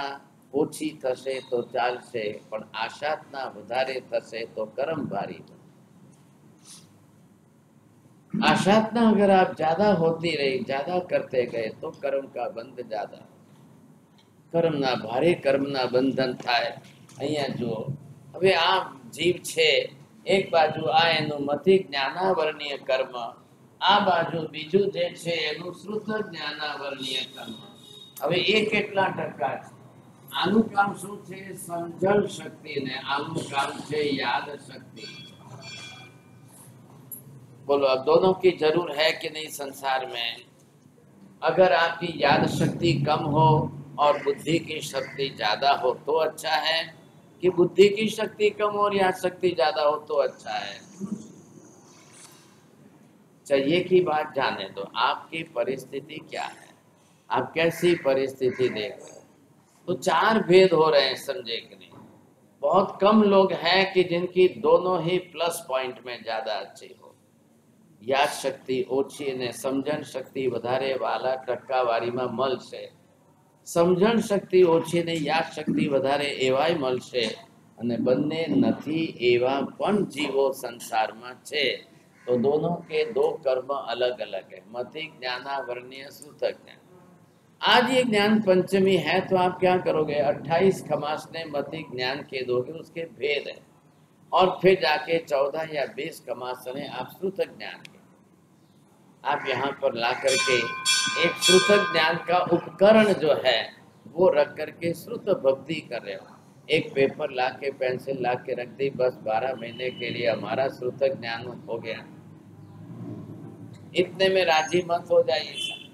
ઓછી થશે તો ચાલશે પણ આશાતના વધારે થશે તો કરમ ભારી आशातना अगर आप ज्यादा होती रही ज्यादा करते गए तो कर्म का बंध ज्यादा કર્મના ભારે કર્મના બંધન થાય અહીંયા જુઓ હવે આ જીવ છે એક બાજુ આ એનું મતિ જ્ઞાનાવરણીય કર્મ આ બાજુ બીજું જે છે એનું શ્રુત જ્ઞાનાવરણીય કર્મ હવે એ કેટલા ટકા છે આનું કામ શું છે સમજણ શક્તિ ને આનું કામ છે યાદ શક્તિ बोलो, अब दोनों की ज़रूर है कि नहीं संसार में? अगर आपकी याद शक्ति कम हो और बुद्धि की शक्ति ज़्यादा हो तो अच्छा है। कि बुद्धि की शक्ति कम और याद शक्ति ज़्यादा हो तो अच्छा है। चाहिए की बात जाने दो, आपकी परिस्थिति क्या है? आप कैसी परिस्थिति देख रहे हो? तो चार भेद हो रहे हैं समझे कि नहीं? बहुत कम लोग हैं कि जिनकी दोनों ही प्लस पॉइंट में ज़्यादा अच्छी हो। યાદ શક્તિ ઓછી અને સમજણ શક્તિ વધારે વાલા ટકાવારીમાં મળશે સમજણ શક્તિ ઓછી ને યાદ શક્તિ વધારે એવાય મળશે અને બંને નથી એવા પણ જીવો સંસારમાં છે तो दोनों के दो कर्म अलग अलग है मति ज्ञानावरणीय सूतक ज्ञान आज ये ज्ञान पंचमी है तो आप क्या करोगे 28 खमास ने मति ज्ञान के दोगे उसके भेद है और फिर जाके 14 या 20 कमास ने आप श्रुतक ज्ञान के। आप यहाँ पर ला करके एक श्रुतक ज्ञान का उपकरण जो है, वो रख करके श्रुत भक्ति कर रहे हो। एक पेपर ला के, पेंसिल ला के रख दी, बस बारह महीने के लिए हमारा श्रुतक ज्ञान हो गया। इतने में राज़ी मत हो जाइए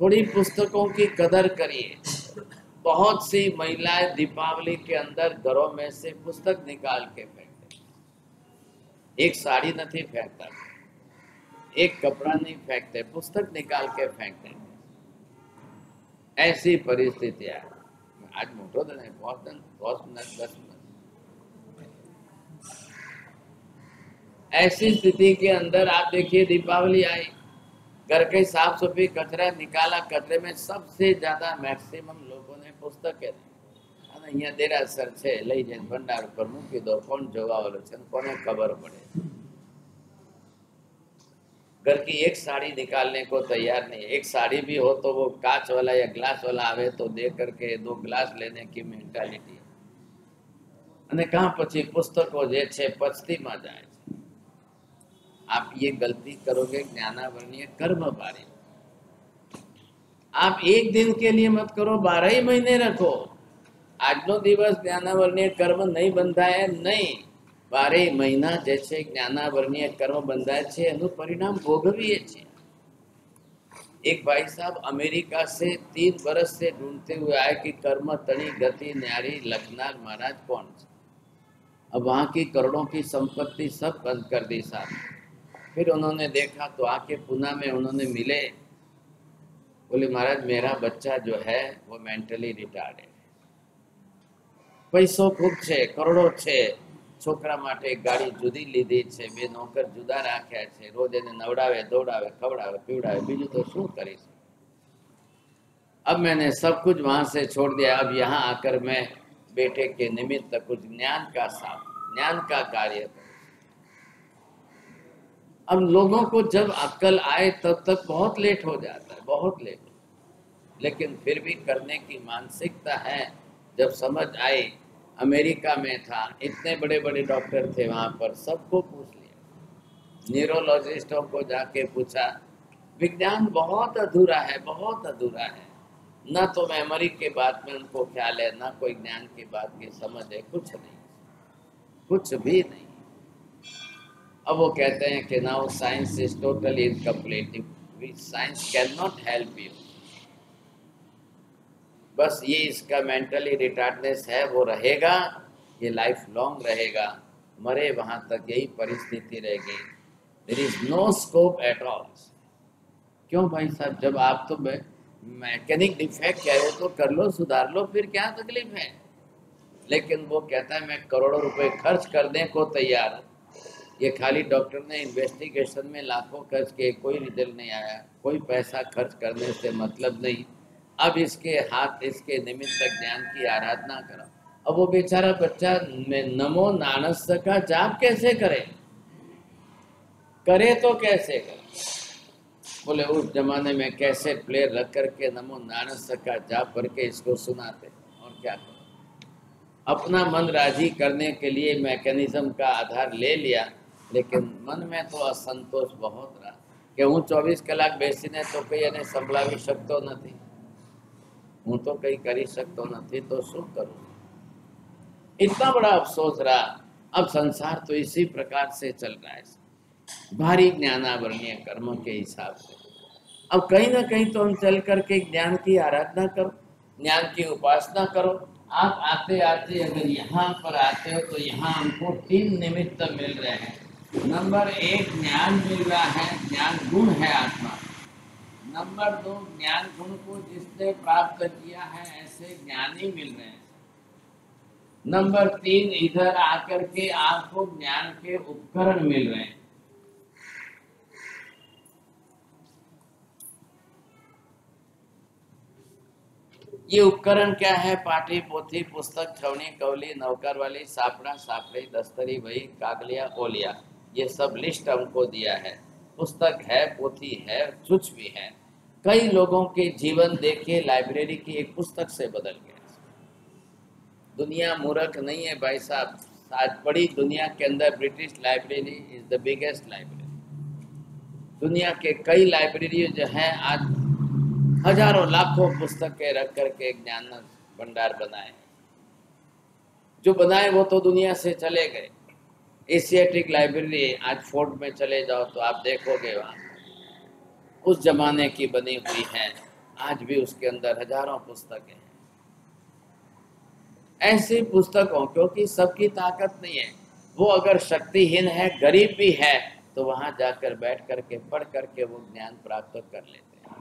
थोड़ी पुस्तकों की कदर करिए। बहुत सी महिलाएँ दीपावली के अंदर घरों में से पुस्तक निकाल के एक साड़ी नहीं फेंकता। एक कपड़ा नहीं फेंकते, पुस्तक निकाल के फेंकते। ऐसी परिस्थितियाँ आज मोटो दिन है, बहुत दिन, बहुत मिनट दस मिनट ऐसी स्थिति के अंदर आप देखिए, दीपावली आई। घर के साफ़ सफ़ाई कचरा निकाला, कचरे में सबसे ज़्यादा मैक्सिमम लोगों ने पुस्तक है અને અહીંયા દેરાસર છે લઈ જઈને ભંડાર ઉપર મૂકી દો કોણ જોવા વાળો છે ને કોને ખબર પડે घर की एक साड़ी निकालने को तैयार नहीं एक साड़ी भी हो तो वो कांच वाला या ग्लास वाला आवे तो दे करके दो ग्लास लेने की मेंटालिटी અને કાં પછી પુસ્તકો જે છે પછતીમાં જાય છે आप ये गलती करोगे ज्ञानावरणीय कर्म बारे आप एक दिन के लिए मत करो बारह ही महीने रखो આજનો દિવસ જ્ઞાનાવરણીય કર્મ નહીં બંધાય નહીં બારે મહિના જે છે જ્ઞાનાવરણીય કર્મ બંધાય છે એનું પરિણામ ભોગવીએ છીએ एक भाई साहब अमेरिका से तीन बरस से ढूंढते हुए आए कि कर्म तनी गति न्यारी लखनार महाराज कौन है अब वहाँ की करोड़ों की संपत्ति सब बंद कर दी साहब फिर उन्होंने देखा तो आके पुणे में उन्होंने मिले बोले महाराज मेरा बच्चा जो है वो मेंटली रिटार्ड है પૈસો ખૂબ છે કરોડો છે છોકરા માટે એક ગાડી જુદી લીધી છે બે નોકર જુદા રાખ્યા છે રોજ એને નવડાવે દોડાવે ખવડાવે પીવડાવે બીજું તો શું કરીશ अब मैंने सब कुछ वहां से छोड़ दिया अब यहाँ आकर मैं बेटे के निमित्त कुछ ज्ञान का साथ ज्ञान का कार्य करूं अब लोगों को जब अक्ल आए तब तक बहुत लेट हो जाता है बहुत लेट लेकिन फिर भी करने की मानसिकता है जब समझ आई अमेरिका में था, इतने बड़े बड़े डॉक्टर थे वहाँ पर, सबको पूछ लिया। न्यूरोलॉजिस्टों को जाके पूछा, विज्ञान बहुत अधूरा है, बहुत अधूरा है। न तो मेमोरी के बात में उनको ख्याल है, ना कोई ज्ञान की बात की समझ है, कुछ नहीं। कुछ भी नहीं। अब वो कहते हैं कि now science is totally incomplete. Science can not help you. बस ये इसका मेंटली रिटार्डनेस है, वो रहेगा, ये लाइफ लॉन्ग रहेगा। मरे वहाँ तक यही परिस्थिति रहेगी। There is no scope at all क्यों भाई साहब? जब आप तो मैकेनिक डिफेक्ट कह रहे हो तो कर लो, सुधार लो, फिर क्या तकलीफ़ है? लेकिन वो कहता है, मैं करोड़ों रुपए खर्च करने को तैयार। ये खाली डॉक्टर ने इन्वेस्टिगेशन में लाखों खर्च किए, कोई रिज़ल्ट नहीं आया। कोई पैसा खर्च करने से मतलब नहीं। अब इसके हाथ इसके निमित्त ज्ञान की आराधना करो अब वो बेचारा बच्चा नमो नानस का जाप कैसे करे करे तो कैसे करे बोले उस जमाने में कैसे प्लेयर रख करके नमो नानस का जाप करके इसको सुनाते और क्या करो अपना मन राजी करने के लिए मैकेनिज्म का आधार ले लिया लेकिन मन में तो असंतोष बहुत रहा कि હું ચોવીસ કલાક બેસીને તો કઈ એને સંભળાવી શકતો નથી હું तो कहीं કરી શકતો નથી तो શું કરું इतना बड़ा अफसोस रहा अब संसार तो इसी प्रकार से चल रहा है भारी ज्ञानावरणीय कर्म के हिसाब से अब कहीं ना कहीं तो हम चल करके ज्ञान की आराधना करो ज्ञान की उपासना करो आप आते आते अगर यहाँ पर आते हो तो यहाँ हमको तीन निमित्त मिल रहे हैं नंबर एक ज्ञान मिल रहा है ज्ञान गुण है आत्मा नंबर दो, ज्ञान गुण को जिसने प्राप्त कर किया है, ऐसे ज्ञानी मिल रहे हैं। नंबर तीन, इधर आकर के आपको ज्ञान के उपकरण मिल रहे हैं। ये उपकरण क्या है? पाठी पोथी, पुस्तक, छवनी, कवली, नौकर वाली, सापड़ा, सापड़ी, दस्तरी, वही, कागलिया, ओलिया। ये सब लिस्ट हमको दिया है। पुस्तक है, पोथी है, कुछ भी है। कई लोगों के जीवन देखे लाइब्रेरी की एक पुस्तक से बदल गया दुनिया मूर्ख नहीं है भाई साहब। आज बड़ी दुनिया के अंदर British library is the biggest library दुनिया के कई लाइब्रेरी जो है, आज हज़ारों लाखों पुस्तकें रख करके ज्ञान भंडार बनाए जो बनाए वो तो दुनिया से चले गए। एशियाटिक लाइब्रेरी आज फोर्ट में चले जाओ तो आप देखोगे वहाँ। उस जमाने की बनी हुई है। आज भी उसके अंदर हज़ारों पुस्तकें हैं। ऐसी पुस्तकों, क्योंकि सबकी ताकत नहीं है। वो अगर शक्तिहीन है, गरीब भी है तो वहाँ जाकर बैठ करके, पढ़ करके वो ज्ञान प्राप्त कर लेते हैं।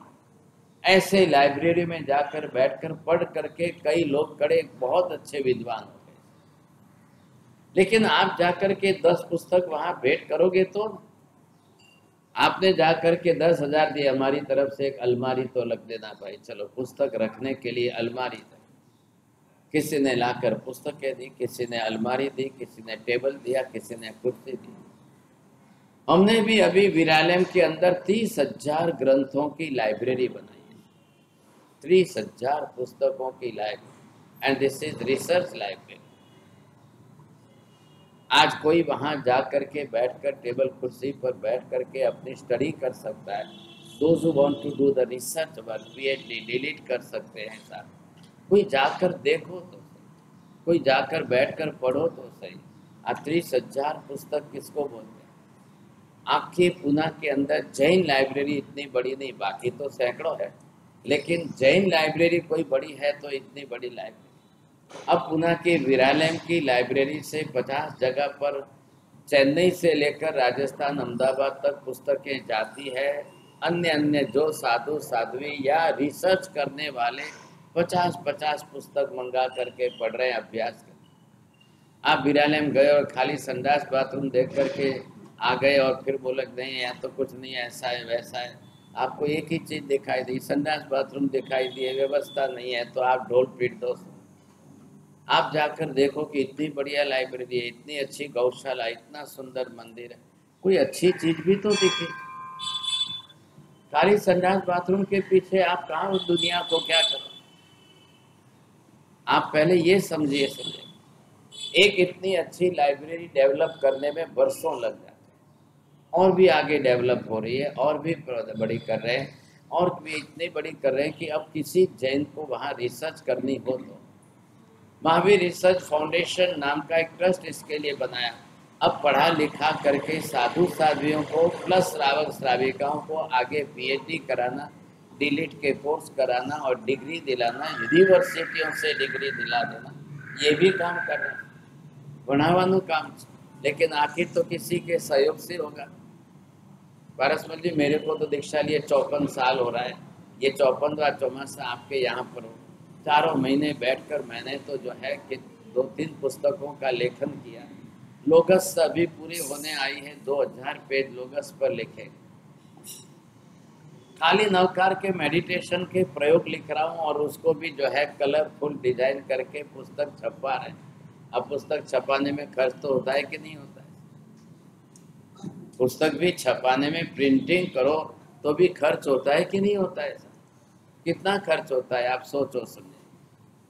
ऐसे लाइब्रेरी में जाकर बैठकर पढ़ करके कई लोग, कड़े, बहुत अच्छे विद्वान हो। गए लेकिन आप जाकर के दस पुस्तक वहाँ भेंट करोगे तो आपने जाकर के दस हज़ार दिए, हमारी तरफ़ से एक अलमारी तो लग देना भाई। चलो, पुस्तक रखने के लिए अलमारी तक किसी ने लाकर पुस्तकें दी, किसी ने अलमारी दी, किसी ने टेबल दिया, किसी ने कुर्सी दी। हमने भी अभी विरालयम के अंदर तीस हज़ार ग्रंथों की लाइब्रेरी बनाई है। तीस हज़ार पुस्तकों की library. And this is research library आज कोई वहाँ जा करके बैठकर टेबल कुर्सी पर बैठ करके अपनी स्टडी कर सकता है। Those want to do the research work PhD delete कर सकते हैं सर कोई जाकर देखो तो सही। कोई जाकर बैठकर पढ़ो तो सही। तीस हज़ार पुस्तक किसको बोलते हैं? आपके पुना के अंदर, जैन लाइब्रेरी इतनी बड़ी नहीं, बाकी तो सैकड़ों है। लेकिन जैन लाइब्रेरी कोई बड़ी है तो इतनी बड़ी लाइब्रेरी अब पुणे के विरालयम की लाइब्रेरी से 50 जगह पर चेन्नई से लेकर राजस्थान, अहमदाबाद तक पुस्तकें जाती है। अन्य अन्य जो साधु, साध्वी या रिसर्च करने वाले 50-50 पुस्तक मंगा करके पढ़ रहे हैं अभ्यास कर। आप विरालयम गए और खाली संडास बाथरूम देख करके आ गए और फिर बोले, नहीं, यहाँ तो कुछ नहीं ऐसा है, वैसा है। आपको एक ही चीज़ दिखाई दी, संडास बाथरूम दिखाई दिए, व्यवस्था नहीं है तो आप ढोल पीट दो। आप जाकर देखो कि इतनी बढ़िया लाइब्रेरी है, इतनी अच्छी गौशाला, इतना सुंदर मंदिर है। कोई अच्छी चीज़ भी तो दिखे। खाली संडास बाथरूम के पीछे आप कहा उस दुनिया को क्या करो? आप पहले ये समझिए समझे एक इतनी अच्छी लाइब्रेरी डेवलप करने में बरसों लग जाते हैं। और भी आगे डेवलप हो रही है, और भी बड़ी कर रहे हैं। और भी इतनी बड़ी कर रहे हैं कि अब किसी जैन को वहाँ रिसर्च करनी हो तो। महावीर रिसर्च फाउंडेशन नाम का एक ट्रस्ट इसके लिए बनाया। अब पढ़ा लिखा करके साधु साधवियों को प्लस श्रावक श्राविकाओं को आगे पीएचडी कराना डिलीट के कोर्स कराना और डिग्री दिलाना यूनिवर्सिटियों से डिग्री दिला देना, ये भी काम कर रहे हैं। बढ़ावानु काम लेकिन आखिर तो किसी के सहयोग से होगा। पारसमल जी मेरे को तो दीक्षा लिए चौपन साल हो रहा है। ये चौपन द्वार चौमासा आपके यहाँ पर हो चारों महीने बैठकर मैंने तो जो है कि दो तीन पुस्तकों का लेखन किया। लोगस अभी पूरी होने आई है, दो हज़ार पेज लोगस पर लिखे। खाली नवकार के मेडिटेशन के प्रयोग लिख रहा हूँ और उसको भी जो है कलरफुल डिज़ाइन करके पुस्तक छपा रहे अब पुस्तक छपाने में खर्च तो होता है कि नहीं होता है? पुस्तक भी छपाने में प्रिंटिंग करो तो भी खर्च होता है कि नहीं होता है कितना खर्च होता है, आप सोचो समझे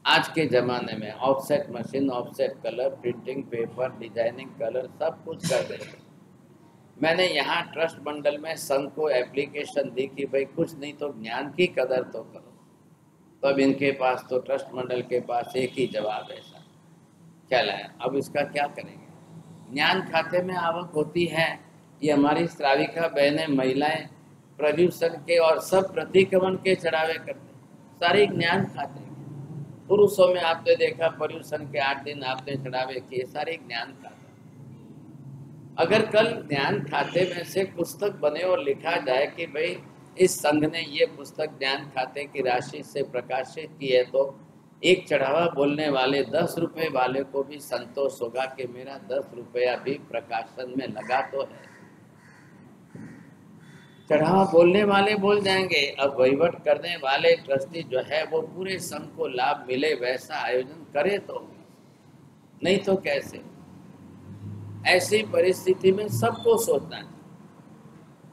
आज के ज़माने में offset machine offset colour printing paper designing colour सब कुछ कर रहे हैं। मैंने यहाँ ट्रस्ट मंडल में संघ को एप्लीकेशन दी कि भाई कुछ नहीं तो ज्ञान की कदर तो करो। तो इनके पास तो ट्रस्ट मंडल के पास एक ही जवाब है सर। क्या लाए, अब इसका क्या करेंगे? ज्ञान खाते में आवक होती है। ये हमारी श्राविका बहनें, महिलाएँ प्रदूषण के और सब प्रतिक्रमण के चढ़ावे करते सारे ज्ञान खाते पुरुषों में आपने देखा पर्यूषण के आठ दिन आपने चढ़ावे किए, सारे ज्ञान खाते अगर कल ज्ञान खाते में से पुस्तक बने और लिखा जाए कि भाई, इस संघ ने ये पुस्तक ज्ञान खाते की राशि से प्रकाशित की है तो एक चढ़ावा बोलने वाले दस रुपए वाले को भी संतोष होगा कि मेरा दस रुपया भी प्रकाशन में लगा तो है। चढ़ावा बोलने वाले बोल जाएँगे। अब वहीवट करने वाले ट्रस्टी जो है, वो पूरे संघ को लाभ मिले वैसा आयोजन करे तो नहीं तो कैसे? ऐसी परिस्थिति में सबको सोचना है।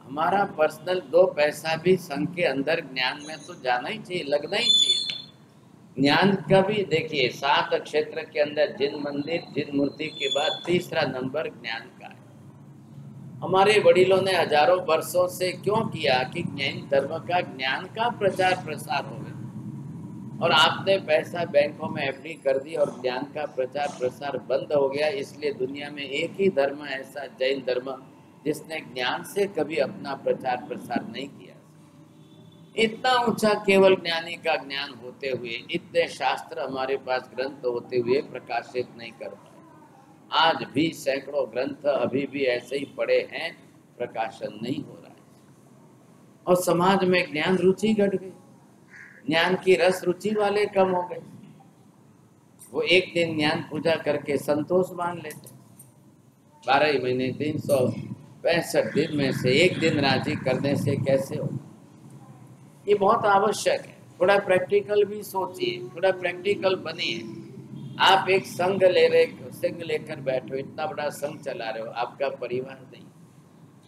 हमारा पर्सनल दो पैसा भी संघ के अंदर ज्ञान में तो जाना ही चाहिए, लगना ही चाहिए। ज्ञान का भी देखिए, सात क्षेत्र के अंदर जिन मंदिर, जिन मूर्ति के बाद तीसरा नंबर ज्ञान हमारे वडिलों ने हज़ारों वर्षों से क्यों किया कि ज्ञान धर्म का ज्ञान का प्रचार प्रसार हो गया? और आपने पैसा बैंकों में एफडी कर दी और ज्ञान का प्रचार प्रसार बंद हो गया, इसलिए दुनिया में एक ही धर्म, ऐसा जैन धर्म, जिसने ज्ञान से कभी अपना प्रचार प्रसार नहीं किया। इतना ऊँचा केवल ज्ञानी का ज्ञान होते हुए, इतने शास्त्र हमारे पास ग्रंथ होते हुए प्रकाशित नहीं कर पाए आज भी सैकड़ों ग्रंथ अभी भी ऐसे ही पड़े हैं, प्रकाशन नहीं हो रहा है। और समाज में ज्ञान रुचि घट गई। ज्ञान की रस रुचि वाले कम हो गए। वो एक दिन ज्ञान पूजा करके संतोष मान लेते। बारह महीने, तीन सौ पैंसठ दिन में से एक दिन राज़ी करने से कैसे हो? ये बहुत आवश्यक है। थोड़ा प्रैक्टिकल भी सोचिए, थोड़ा प्रैक्टिकल बनिए। आप एक संघ ले रहे संघ लेकर बैठो, इतना बड़ा संघ चला रहे हो, आपका परिवार नहीं।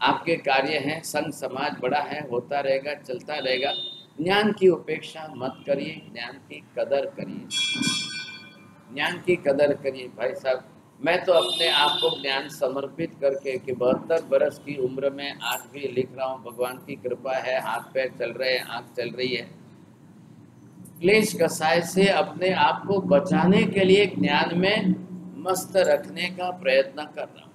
आपके कार्य हैं, संघ समाज बड़ा है, होता रहेगा, चलता रहेगा। ज्ञान की उपेक्षा मत करिए, ज्ञान की कदर करिए। ज्ञान की कदर करिए, भाई साहब। मैं तो अपने आप को ज्ञान समर्पित करके कि बहत्तर बरस की उम्र में आज भी लिख रहा हूँ, भगवान की कृपा है, हाथ पैर चल रहे हैं, आँख चल रही है। क्लेश कसाय से अपने आप को बचाने के लिए ज्ञान में मस्त रखने का प्रयत्न कर रहा हूँ।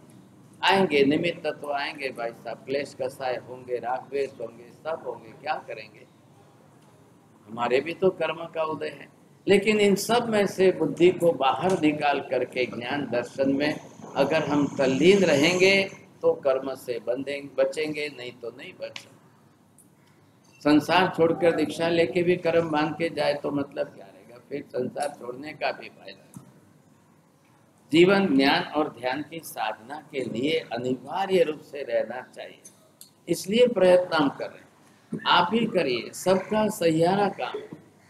आएँगे, निमित्त तो आएँगे भाई साहब। क्लेश कसाय होंगे, राग होंगे, सब होंगे। क्या करेंगे? हमारे भी तो कर्म का उदय है। लेकिन इन सब में से बुद्धि को बाहर निकाल करके ज्ञान दर्शन में अगर हम तल्लीन रहेंगे तो कर्म से बंधेंगे बचेंगे, नहीं तो नहीं बच संसार छोड़कर दीक्षा लेके भी कर्म बाँध के जाए तो मतलब क्या रहेगा? फिर संसार छोड़ने का भी फ़ायदा जीवन ज्ञान और ध्यान की साधना के लिए अनिवार्य रूप से रहना चाहिए इसलिए प्रयत्न हम कर रहे हैं आप ही करिए सबका सहियारा काम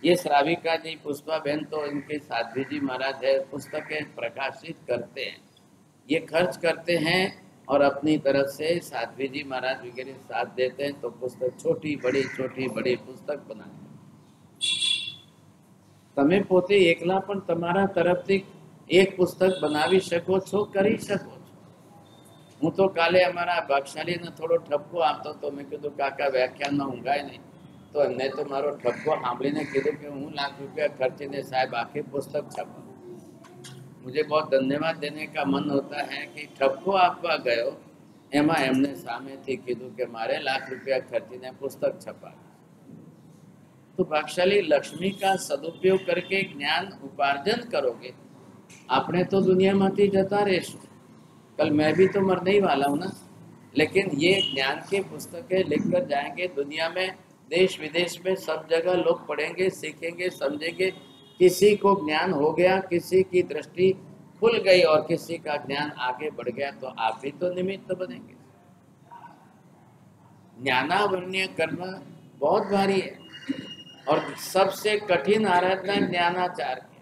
ये श्राविका जी पुष्पा बहन तो इनके साध्वी जी महाराज है पुस्तकें प्रकाशित करते हैं ये खर्च करते हैं और अपनी तरफ से साध्वी जी महाराज वगैरह साथ देते हैं तो पुस्तक छोटी बड़ी छोटी बड़ी पुस्तक बनाते તમે પોતે એકલા પણ તમારા તરફથી એક પુસ્તક બનાવી શકો છો કરી શકો છો હું તો કાલે અમારા ભાગશાળીને થોડો ઠપકો આપતો તો મેં કીધું કાકા વ્યાખ્યાનમાં ઊંઘાય નહીં તો એમને તો મારો ઠપકો સાંભળીને કીધું કે હું લાખ રૂપિયા ખર્ચીને સાહેબ આખી પુસ્તક છાપા मुझे बहुत धन्यवाद देने का मन होता है कि ठपको આપવા ગયો એમાં એમને સામેથી કીધું કે મારે લાખ રૂપિયા ખર્ચીને પુસ્તક છપાવી तो भागशाली लक्ष्मी का सदुपयोग करके ज्ञान उपार्जन करोगे आपने तो दुनिया में जता રહેશું कल मैं भी तो मरने ही वाला हूँ ना लेकिन ये ज्ञान की पुस्तकें लिखकर जाएंगे दुनिया में देश विदेश में सब जगह लोग पढ़ेंगे सीखेंगे समझेंगे किसी को ज्ञान हो गया किसी की दृष्टि खुल गई और किसी का ज्ञान आगे बढ़ गया तो आप भी तो निमित्त बनेंगे ज्ञानावरण्य करना बहुत भारी है और सबसे कठिन आराधना ज्ञानाचार की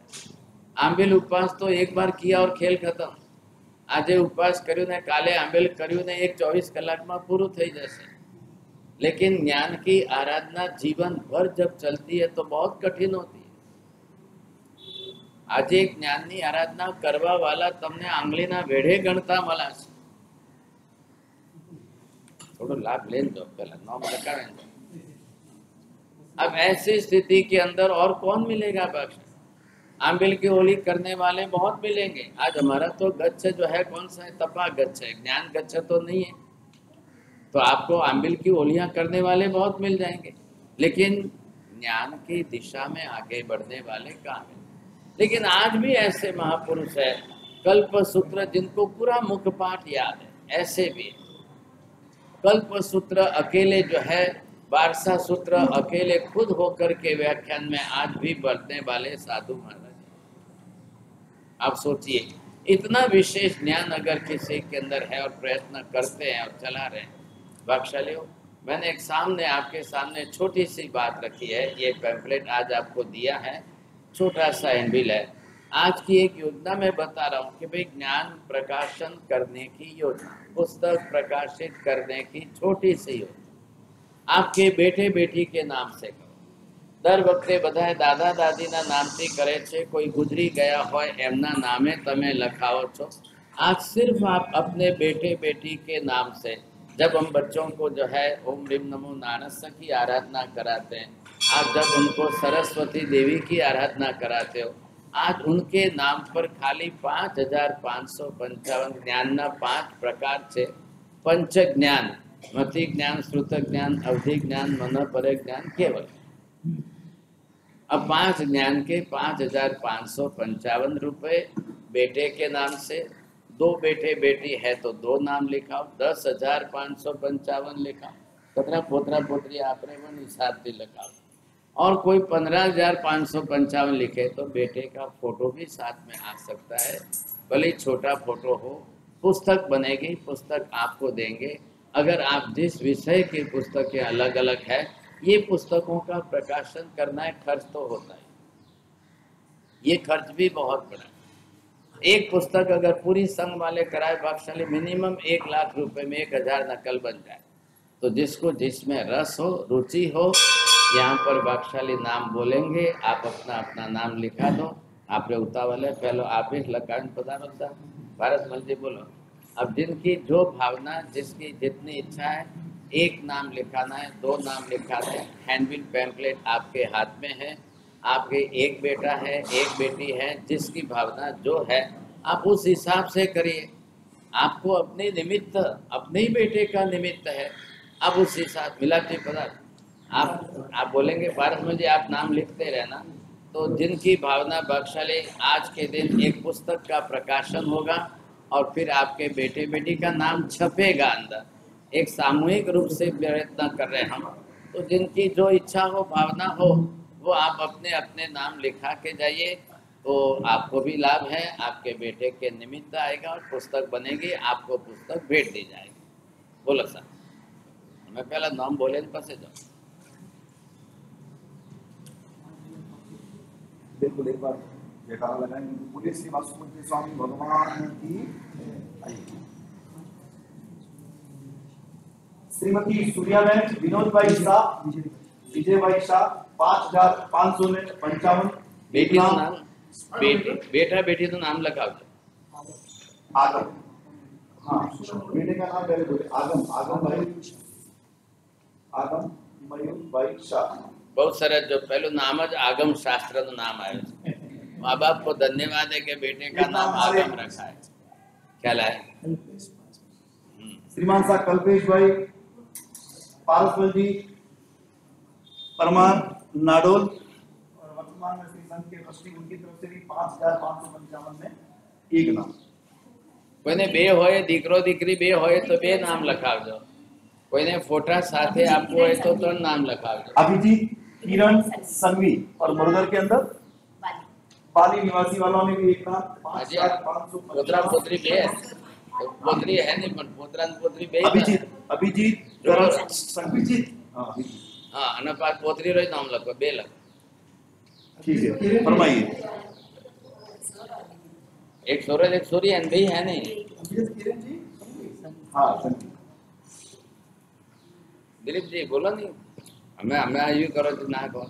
આંબેલ ઉપવાસ તો એક વાર કિયા और ખેલ ખતમ આજે ઉપવાસ કર્યું ને કાલે આંબેલ કર્યું ને એક ચોવીસ કલાકમાં પૂરું થઈ જશે लेकिन ज्ञान की आराधना जीवन भर जब चलती है तो बहुत कठिन होती है આજે જ્ઞાનની આરાધના કરવા વાળા તમને આંગળીના વેઢે ગણતા મળાશે થોડો લાભ લેન દો પેલા નોમ લગાવે દો अब ऐसी स्थिति के अंदर और कौन मिलेगा बख्श आंबिल की होली करने वाले बहुत मिलेंगे। आज हमारा तो गच्छ जो है, कौन सा है? तपा गच्छ है। ज्ञान गच्छ तो नहीं है। तो आपको आंबिल की होलियाँ करने वाले बहुत मिल जाएँगे। लेकिन ज्ञान की दिशा में आगे बढ़ने वाले कहाँ मिले लेकिन आज भी ऐसे महापुरुष है, कल्प सूत्र जिनको पूरा मुख पाठ याद है, ऐसे भी कल्प सूत्र अकेले जो है वारसा सूत्र अकेले खुद होकर के व्याख्यान में आज भी बढ़ने वाले साधु महाराज आप सोचिए, इतना विशेष ज्ञान अगर किसी के अंदर है और प्रयत्न करते हैं और चला रहे हैं। मैंने एक सामने, आपके सामने छोटी सी बात रखी है। ये पैम्पलेट आज आपको दिया है। छोटा सा एनबिल है। आज की एक योजना में बता रहा हूँ कि भाई ज्ञान प्रकाशन करने की योजना, पुस्तक प्रकाशित करने की छोटी सी योजना। आपके बेटे बेटी के नाम से करो દર વખતે બધાએ દાદા દાદીના નામથી કરે છે કોઈ ગુજરી ગયા હોય એમના નામે તમે લખાવો છો आज सिर्फ आप अपने बेटे बेटी के नाम से जब हम बच्चों को जो है ओम रिम नमो नारस की आराधना कराते हैं आज जब उनको सरस्वती देवी की आराधना कराते हो आज उनके नाम पर खाली पाँच हजार पाँच सौ पंचावन ज्ञानना पांच प्रकार છે पंच ज्ञान मति ज्ञान, श्रुत ज्ञान, अवधि ज्ञान मन पर ज्ञान, केवल। अब पाँच ज्ञान के पाँच हज़ार पाँच सौ पंचावन रुपये बेटे के नाम से। दो बेटे बेटी है तो दो नाम लिखाओ। दस हज़ार पाँच सौ पंचावन लिखाओ। कतरा पोतरा पोतरी आपने वन हिसाब से लिखाओ। और कोई पंद्रह हज़ार पाँच सौ पंचावन लिखे तो बेटे का फ़ोटो भी साथ में आ सकता है। भले छोटा फ़ोटो हो। पुस्तक बनेगी, पुस्तक आपको देंगे। अगर आप जिस विषय की पुस्तकें अलग अलग है, ये पुस्तकों का प्रकाशन करना है खर्च तो होता है। ये खर्च भी बहुत बड़ा है। एक पुस्तक अगर पूरी संघ वाले कराए भागशाली मिनिमम एक लाख रुपए में एक हज़ार नकल बन जाए तो जिसको जिसमें रस हो, रुचि हो, यहाँ पर भागशाली नाम बोलेंगे, आप अपना अपना नाम लिखा दो। आप उतावल है, पहले आप ही लकान पधारो था भारत मल जी बोलो। अब जिनकी जो भावना, जिसकी जितनी इच्छा है, एक नाम लिखाना है, दो नाम लिखाना है। हैंडबिल पैम्पलेट आपके हाथ में है, आपके एक बेटा है, एक बेटी है, जिसकी भावना जो है, आप उस हिसाब से करिए। आपको अपने निमित्त, अपने ही बेटे का निमित्त है। अब उस हिसाब, मिलाते पदार्थ। आप आप बोलेंगे भारत में जी आप नाम लिखते रहना। तो जिनकी भावना बख्शाली आज के दिन एक पुस्तक का प्रकाशन होगा। और फिर आपके बेटे बेटी का नाम छपेगा अंदर। एक सामूहिक रूप से प्रयत्न कर रहे हैं हम। तो जिनकी जो इच्छा हो, भावना हो, वो आप अपने अपने नाम लिखा के जाइए। तो आपको भी लाभ है, आपके बेटे के निमित्त आएगा और पुस्तक बनेगी, आपको पुस्तक भेज दी जाएगी। बोलो सर। मैं पहला नाम बोले पसे जाओ। बिल्कुल, एक बार। स्वामी भगवान की श्रीमती विनोद भाई शाह विजय भाई शाह पाँच हज़ार पाँच सौ पंचावन। तो बेटा बेटी तो नाम लगा आगम। हाँ बेटे का नाम पहले बोले आगम आगम भाई। मयूर भाई शाह। बहुत सारा जो पहले नाम आज आगम शास्त्र तो नाम आया माँ बाप को धन्यवाद है कि बेटे का नाम आगम रखा है ख्याल है हम्म, श्रीमान साहब कल्पेश भाई पारसवल जी परमार नाडोल और वर्तमान में श्री संघ के ट्रस्टी उनकी तरफ से भी पांच हजार पाँच सौ पंचावन में एक नाम કોઈને બે હોય દીકરો દીકરી બે હોય તો બે નામ લખાવજો કોઈને ફોટા સાથે આપવું હોય તો ત્રણ નામ લખાવજો अभिजीत किरण संघवी और मुरदर के अंदर बाली निवासी वालों ने भी एक पाँच हाँ है अभिजीत अभिजीत हाँ, हाँ रही नाम बे लग ठीक है फरमाइए। एक सूरज एक सूर्य भी है नहीं। हाँ दिलीप जी बोलो नहीं। हमें हमें यू करो ना कहो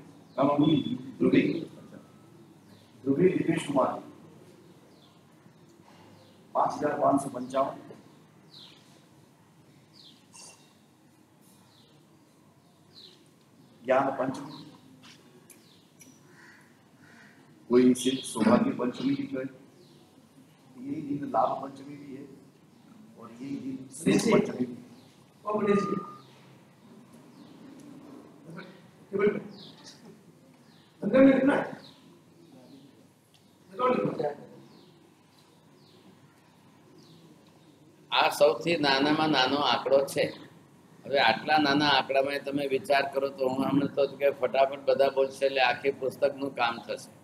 में ध्रुव ध्रुवी ध्रुवी दिपेश कुमार पाँच हज़ार पाँच सौ पंचावन। ज्ञान पंचमी। कोई सिर्फ़ सौभाग्य पंचमी भी कहे यही दिन लाभ पंचमी भी है और यही दिन श्रेष्ठ पंचमी भी है। And then it's nice. આ સૌથી નાનામાં નાનો આંકડો છે હવે આટલા નાના આંકડામાં તમે વિચાર કરો તો હું હમણાં તો કે ફટાફટ બધા બોલશે એટલે આખી પુસ્તકનું કામ થશે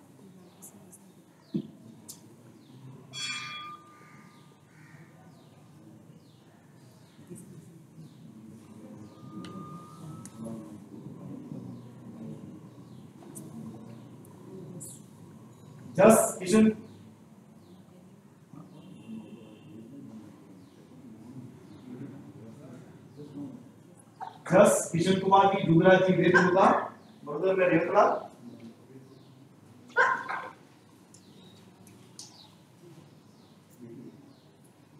जस किशन जस किशन कुमार की जुगराज जी वेद मुद्दा बड़ोदर में रेवतला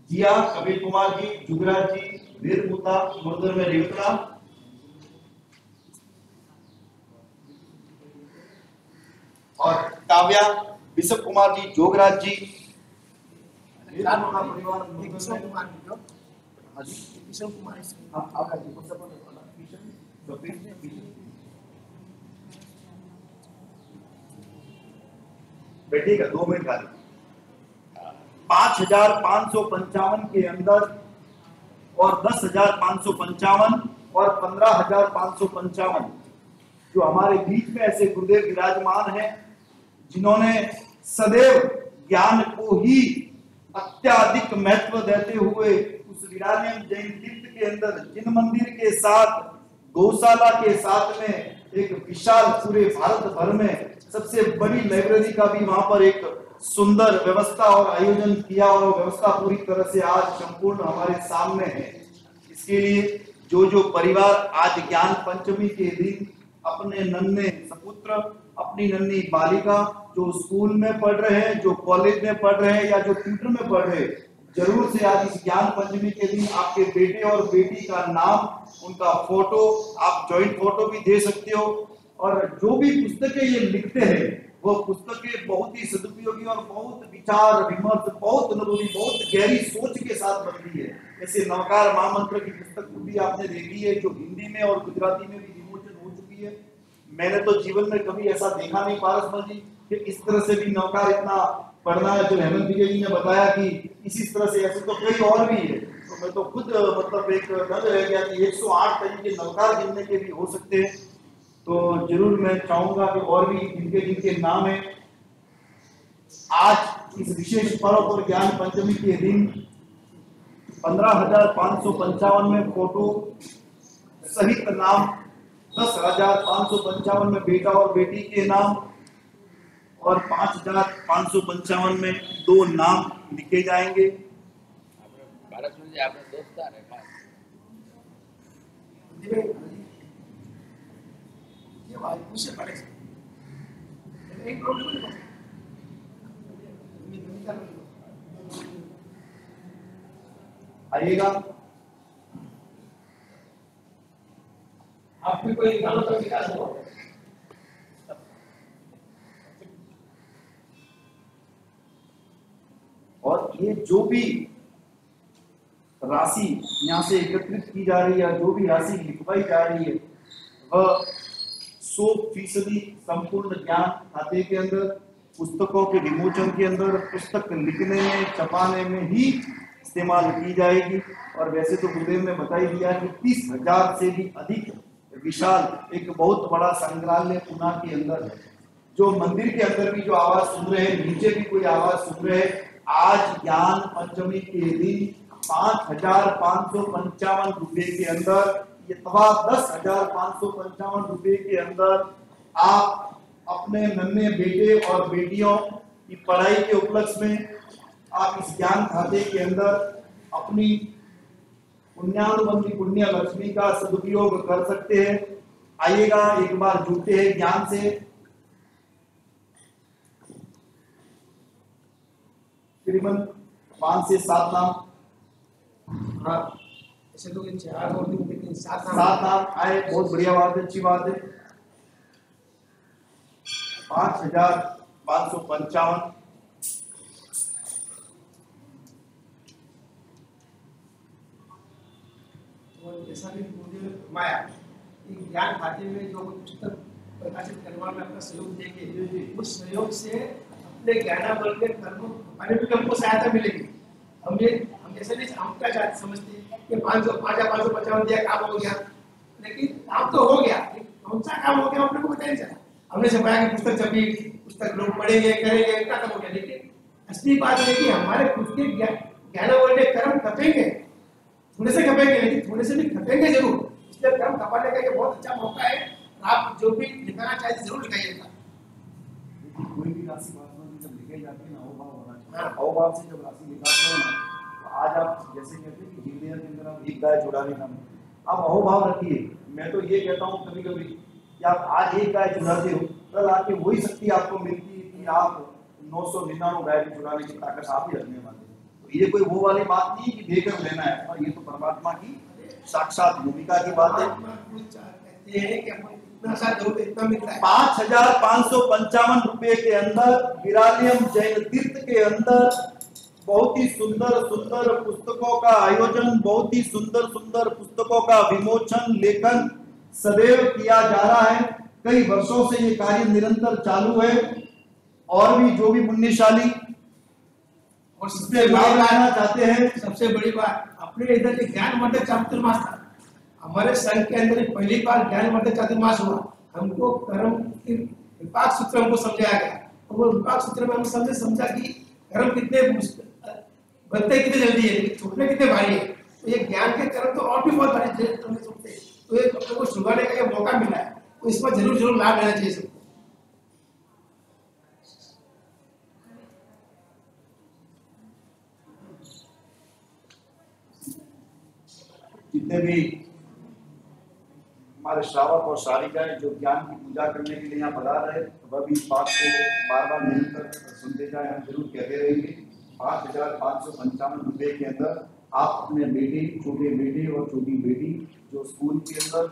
जिया कपिल कुमार जी जुगराज जी वेद मुद्दा बड़ोदर में रेवतला और काव्या बिशप कुमार जी जोगराज जी। हाँ? बैठिएगा दो मिनट खाली। पाँच हज़ार पाँच सौ पंचावन के अंदर और दस हज़ार पाँच सौ पंचावन और पंद्रह हज़ार पाँच सौ पंचावन। जो हमारे बीच में ऐसे गुरुदेव विराजमान हैं जिन्होंने सदैव ज्ञान को ही अत्याधिक महत्व देते हुए उस विरानियम जैन तीर्थ के अंदर, जिन मंदिर के साथ, गौशाला के साथ में, एक विशाल पूरे भारत भर में सबसे बड़ी लाइब्रेरी का भी वहाँ पर एक सुंदर व्यवस्था और आयोजन किया और व्यवस्था पूरी तरह से आज संपूर्ण हमारे सामने है। इसके लिए जो जो परिवार आज ज्ञान पंचमी के दिन अपने नन्हे सपुत्र अपनी नन्ही बालिका जो स्कूल में पढ़ रहे हैं, जो कॉलेज में पढ़ रहे हैं या जो ट्यूटर में पढ़ रहे ज़रूर से आज इस ज्ञान पंचमी के दिन आपके बेटे और बेटी का नाम, उनका फ़ोटो, आप ज्वाइंट फ़ोटो भी दे सकते हो। और जो भी पुस्तकें ये लिखते हैं, वो पुस्तकें बहुत ही सदुपयोगी और बहुत विचार, विमर्श, बहुत अनुभवी बहुत गहरी सोच के साथ बनती है। जैसे नवकार महामंत्र की पुस्तक भी आपने देखी है, जो हिंदी में और गुजराती में भी विमोचन हो चुकी है। मैंने तो जीवन में कभी ऐसा देखा नहीं, पारस जी, कि इस तरह से भी नौकार इतना पढ़ना है, जो हेमंत विजय जी ने बताया कि इसी तरह से ऐसे तो कई और भी है। तो मैं तो खुद मतलब एक डर रह गया कि 108 तरीके नवकार गिनने के भी हो सकते हैं। तो ज़रूर मैं चाहूँगा कि और भी जिनके जिनके नाम है। आज इस विशेष पर्व पर ज्ञान पंचमी के दिन पंद्रह हज़ार पाँच सौ पंचावन में फ़ोटो सहित नाम दस हज़ार पाँच सौ पंचावन में बेटा और बेटी के नाम और पाँच हज़ार पाँच सौ पंचावन में दो नाम लिखे जाएँगे। आइएगा। आप भी कोई गाना तो सिखा दो। और ये जो भी राशि यहाँ से एकत्रित की जा रही है जो भी राशि लिखवाई जा रही है, वह सौ फ़ीसदी संपूर्ण ज्ञान खाते के अंदर, पुस्तकों के विमोचन के अंदर, पुस्तक लिखने में, छपाने में ही इस्तेमाल की जाएगी। और वैसे तो गुरुदेव ने बता ही दिया कि तीस हज़ार से भी अधिक विशाल एक बहुत बड़ा संग्रहालय पुना के अंदर है। जो मंदिर के अंदर भी जो आवाज़ सुन रहे हैं, नीचे भी कोई आवाज़ सुन रहे हैं, आज ज्ञान पंचमी के दिन पाँच हज़ार पाँच सौ पंचावन रुपए के अंदर अथवा दस हज़ार पाँच सौ पंचावन रुपए के अंदर आप अपने नन्हे बेटे और बेटियों की पढ़ाई के उपलक्ष्य में आप इस ज्ञान खाते के अंदर अपनी पुण्यानुबंधी पुण्य लक्ष्मी का सदुपयोग कर सकते हैं। आइएगा एक बार जुड़ते हैं ज्ञान से। करीबन पाँच से सात नाम। हाँ। ऐसे तो चार और लेकिन सात नाम। सात नाम आए बहुत बढ़िया बात है अच्छी बात है। पाँच हज़ार पाँच सौ पंचावन। कि ज्ञान खाते में जो पुस्तक प्रकाशित करवा में अपना सहयोग देंगे उस सहयोग से अपने ज्ञानाबल के कर्म पाने भी हमको सहायता मिलेगी। हम हम ऐसे नहीं हम क्या चाहते समझते कि पाँच सौ पाँच पाँच सौ पचावन दिया काम हो गया। लेकिन काम तो हो गया कौन सा काम हो गया अपने को पता नहीं हमने छपाया कि पुस्तक छपी, पुस्तक लोग पढ़ेंगे, करेंगे काम हो गया। लेकिन असली बात है कि हमारे खुद के ज्ञान ज्ञानाबल के कर्म खपेंगे थोड़े से खपेंगे लेकिन थोड़े से भी खपेंगे ज़रूर। इसलिए कर्म खपाने का ये बहुत अच्छा मौका है। आप जो भी लिखाना चाहते ज़रूर लिखाइएगा कोई भी राशि में जब लिखे जाते हैं ना अहोभाव होना चाहिए। हाँ। अहोभाव से जब राशि लिखाते हो ना तो आज आप जैसे कहते हैं कि हिंदी के अंदर आप एक गाय जुड़ा लेना। आप अहोभाव रखिए। मैं तो ये कहता हूँ कभी कभी कि आप आज एक गाय जुड़ाते हो कल आके वही शक्ति आपको मिलती है कि आप नौ सौ निन्यानवे गाय जुड़ाने की ताकत आप ही रखने वाले हैं। ये कोई वो वाली बात नहीं कि देकर लेना है। और ये तो परमात्मा की साक्षात भूमिका की बात है। पाँच हज़ार पाँच सौ पंचावन रुपए के अंदर विरालियम जैन तीर्थ के अंदर बहुत ही सुंदर सुंदर पुस्तकों का आयोजन बहुत ही सुंदर सुंदर पुस्तकों का विमोचन लेखन सदैव किया जा रहा है। कई वर्षों से ये कार्य निरंतर चालू है। और भी जो भी पुण्यशाली और सबसे लाभ लेना चाहते हैं। सबसे बड़ी बात अपने इधर के ज्ञान मध्य चातुर्मास। था हमारे संघ के अंदर पहली बार ज्ञान मध्य चातुर्मास हुआ। हमको कर्म के विपाक सूत्र हमको समझाया गया। और वो विपाक सूत्र में हम समझे समझा कि कर्म कितने बनते कितने जल्दी है छूटने कितने भारी है। तो ये ज्ञान के कर्म तो और भी बहुत भारी छूटते तो ये अपने को छुड़वाने का मौका मिला है। तो इसमें ज़रूर ज़रूर लाभ लेना चाहिए सबको। जितने भी हमारे श्रावक और शारिकाएँ जो ज्ञान की पूजा करने के लिए यहाँ पधार रहे वह भी इस बात को बार बार मिलकर सुनते जाए हम ज़रूर कहते रहेंगे। पाँच हज़ार पाँच सौ पंचावन रुपये के अंदर आप अपने बेटे, छोटे बेटे और छोटी बेटी, जो स्कूल के अंदर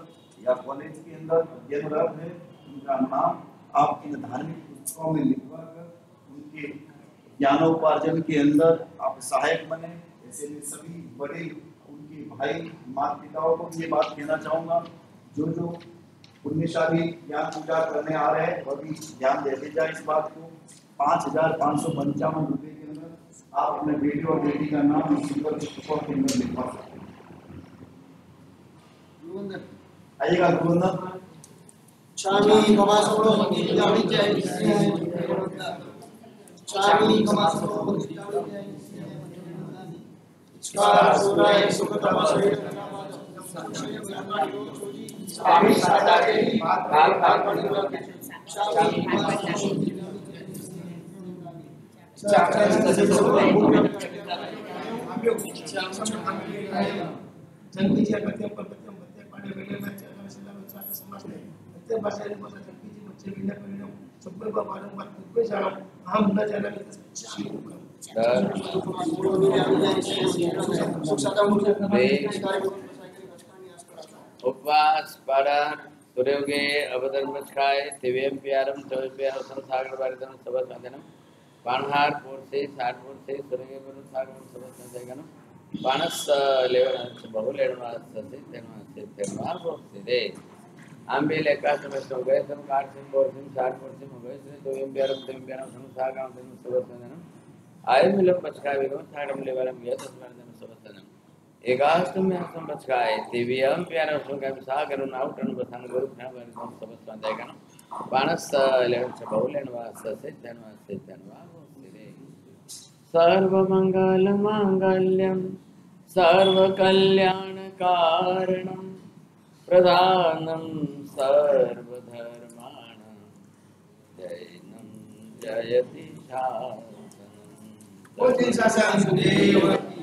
या कॉलेज के अंदर अध्ययनरत है, उनका नाम आप इन धार्मिक पुस्तकों में लिखवा कर उनके ज्ञानोपार्जन के अंदर आप सहायक बने, ऐसे में सभी बड़े उनके भाई माता पिताओं को भी ये बात कहना चाहूँगा। जो जो पुण्यशाली ज्ञान पूजा करने आ रहे हैं वह भी ध्यान देते जाए इस बात को। पाँच हज़ार पाँच सौ पंचावन रुपए के अंदर आप अपने बेटे और बेटी का नाम इस सुपर के अंदर लिखवा सकते हैं। आइएगा गुरुवंदन स्वामी कमासो जानी जय स्वामी कमासो स्कार सुराय सुखतम स्वामी सादा के ही भाग भाग पड़ी चाकर तसे तो हम लोग जल्दी से मध्यम पर मध्यम मध्यम पढ़े वेले में चलने से लोग छात्र समझते मध्यम भाषा ने बोला जल्दी से मध्यम वेले पर लोग सब में बारंबार कुछ जाना हम ना जाना नहीं चालू छाय दिव्यम प्यारम चौप्यार संसागर वारिदम सबस वंदनम पाणहार पूर्ति साठ पूर्ति सूर्योगे गुरु सागर सबस वंदनम पाणस लेवन बहुलेणवास से तेनवास से तेनवार पूर्ति दे आंबेल एकादश में गए सम कार सिंह बोर सिंह साठ पूर्ति में गए से दिव्यम प्यारम दिव्यम प्यारम संसागर वारिदम सबस वंदनम आय मिलो पचका विलो साडम लेवरम गया तस्मरदम सबस वंदनम एकास्तम में असम बचकाए दिव्यम प्यारा सुगम सागर नाउटन बथन गुरु ख्या वर सम सबस पंदायगन पानस लेवन से बहुलेन वास से धन वास से धन सर्व मंगल मांगल्यम, सर्व कल्याण कारणम, प्रधानम सर्व धर्माणम जैनम जयति शासनम Hoje tem Israel judeu,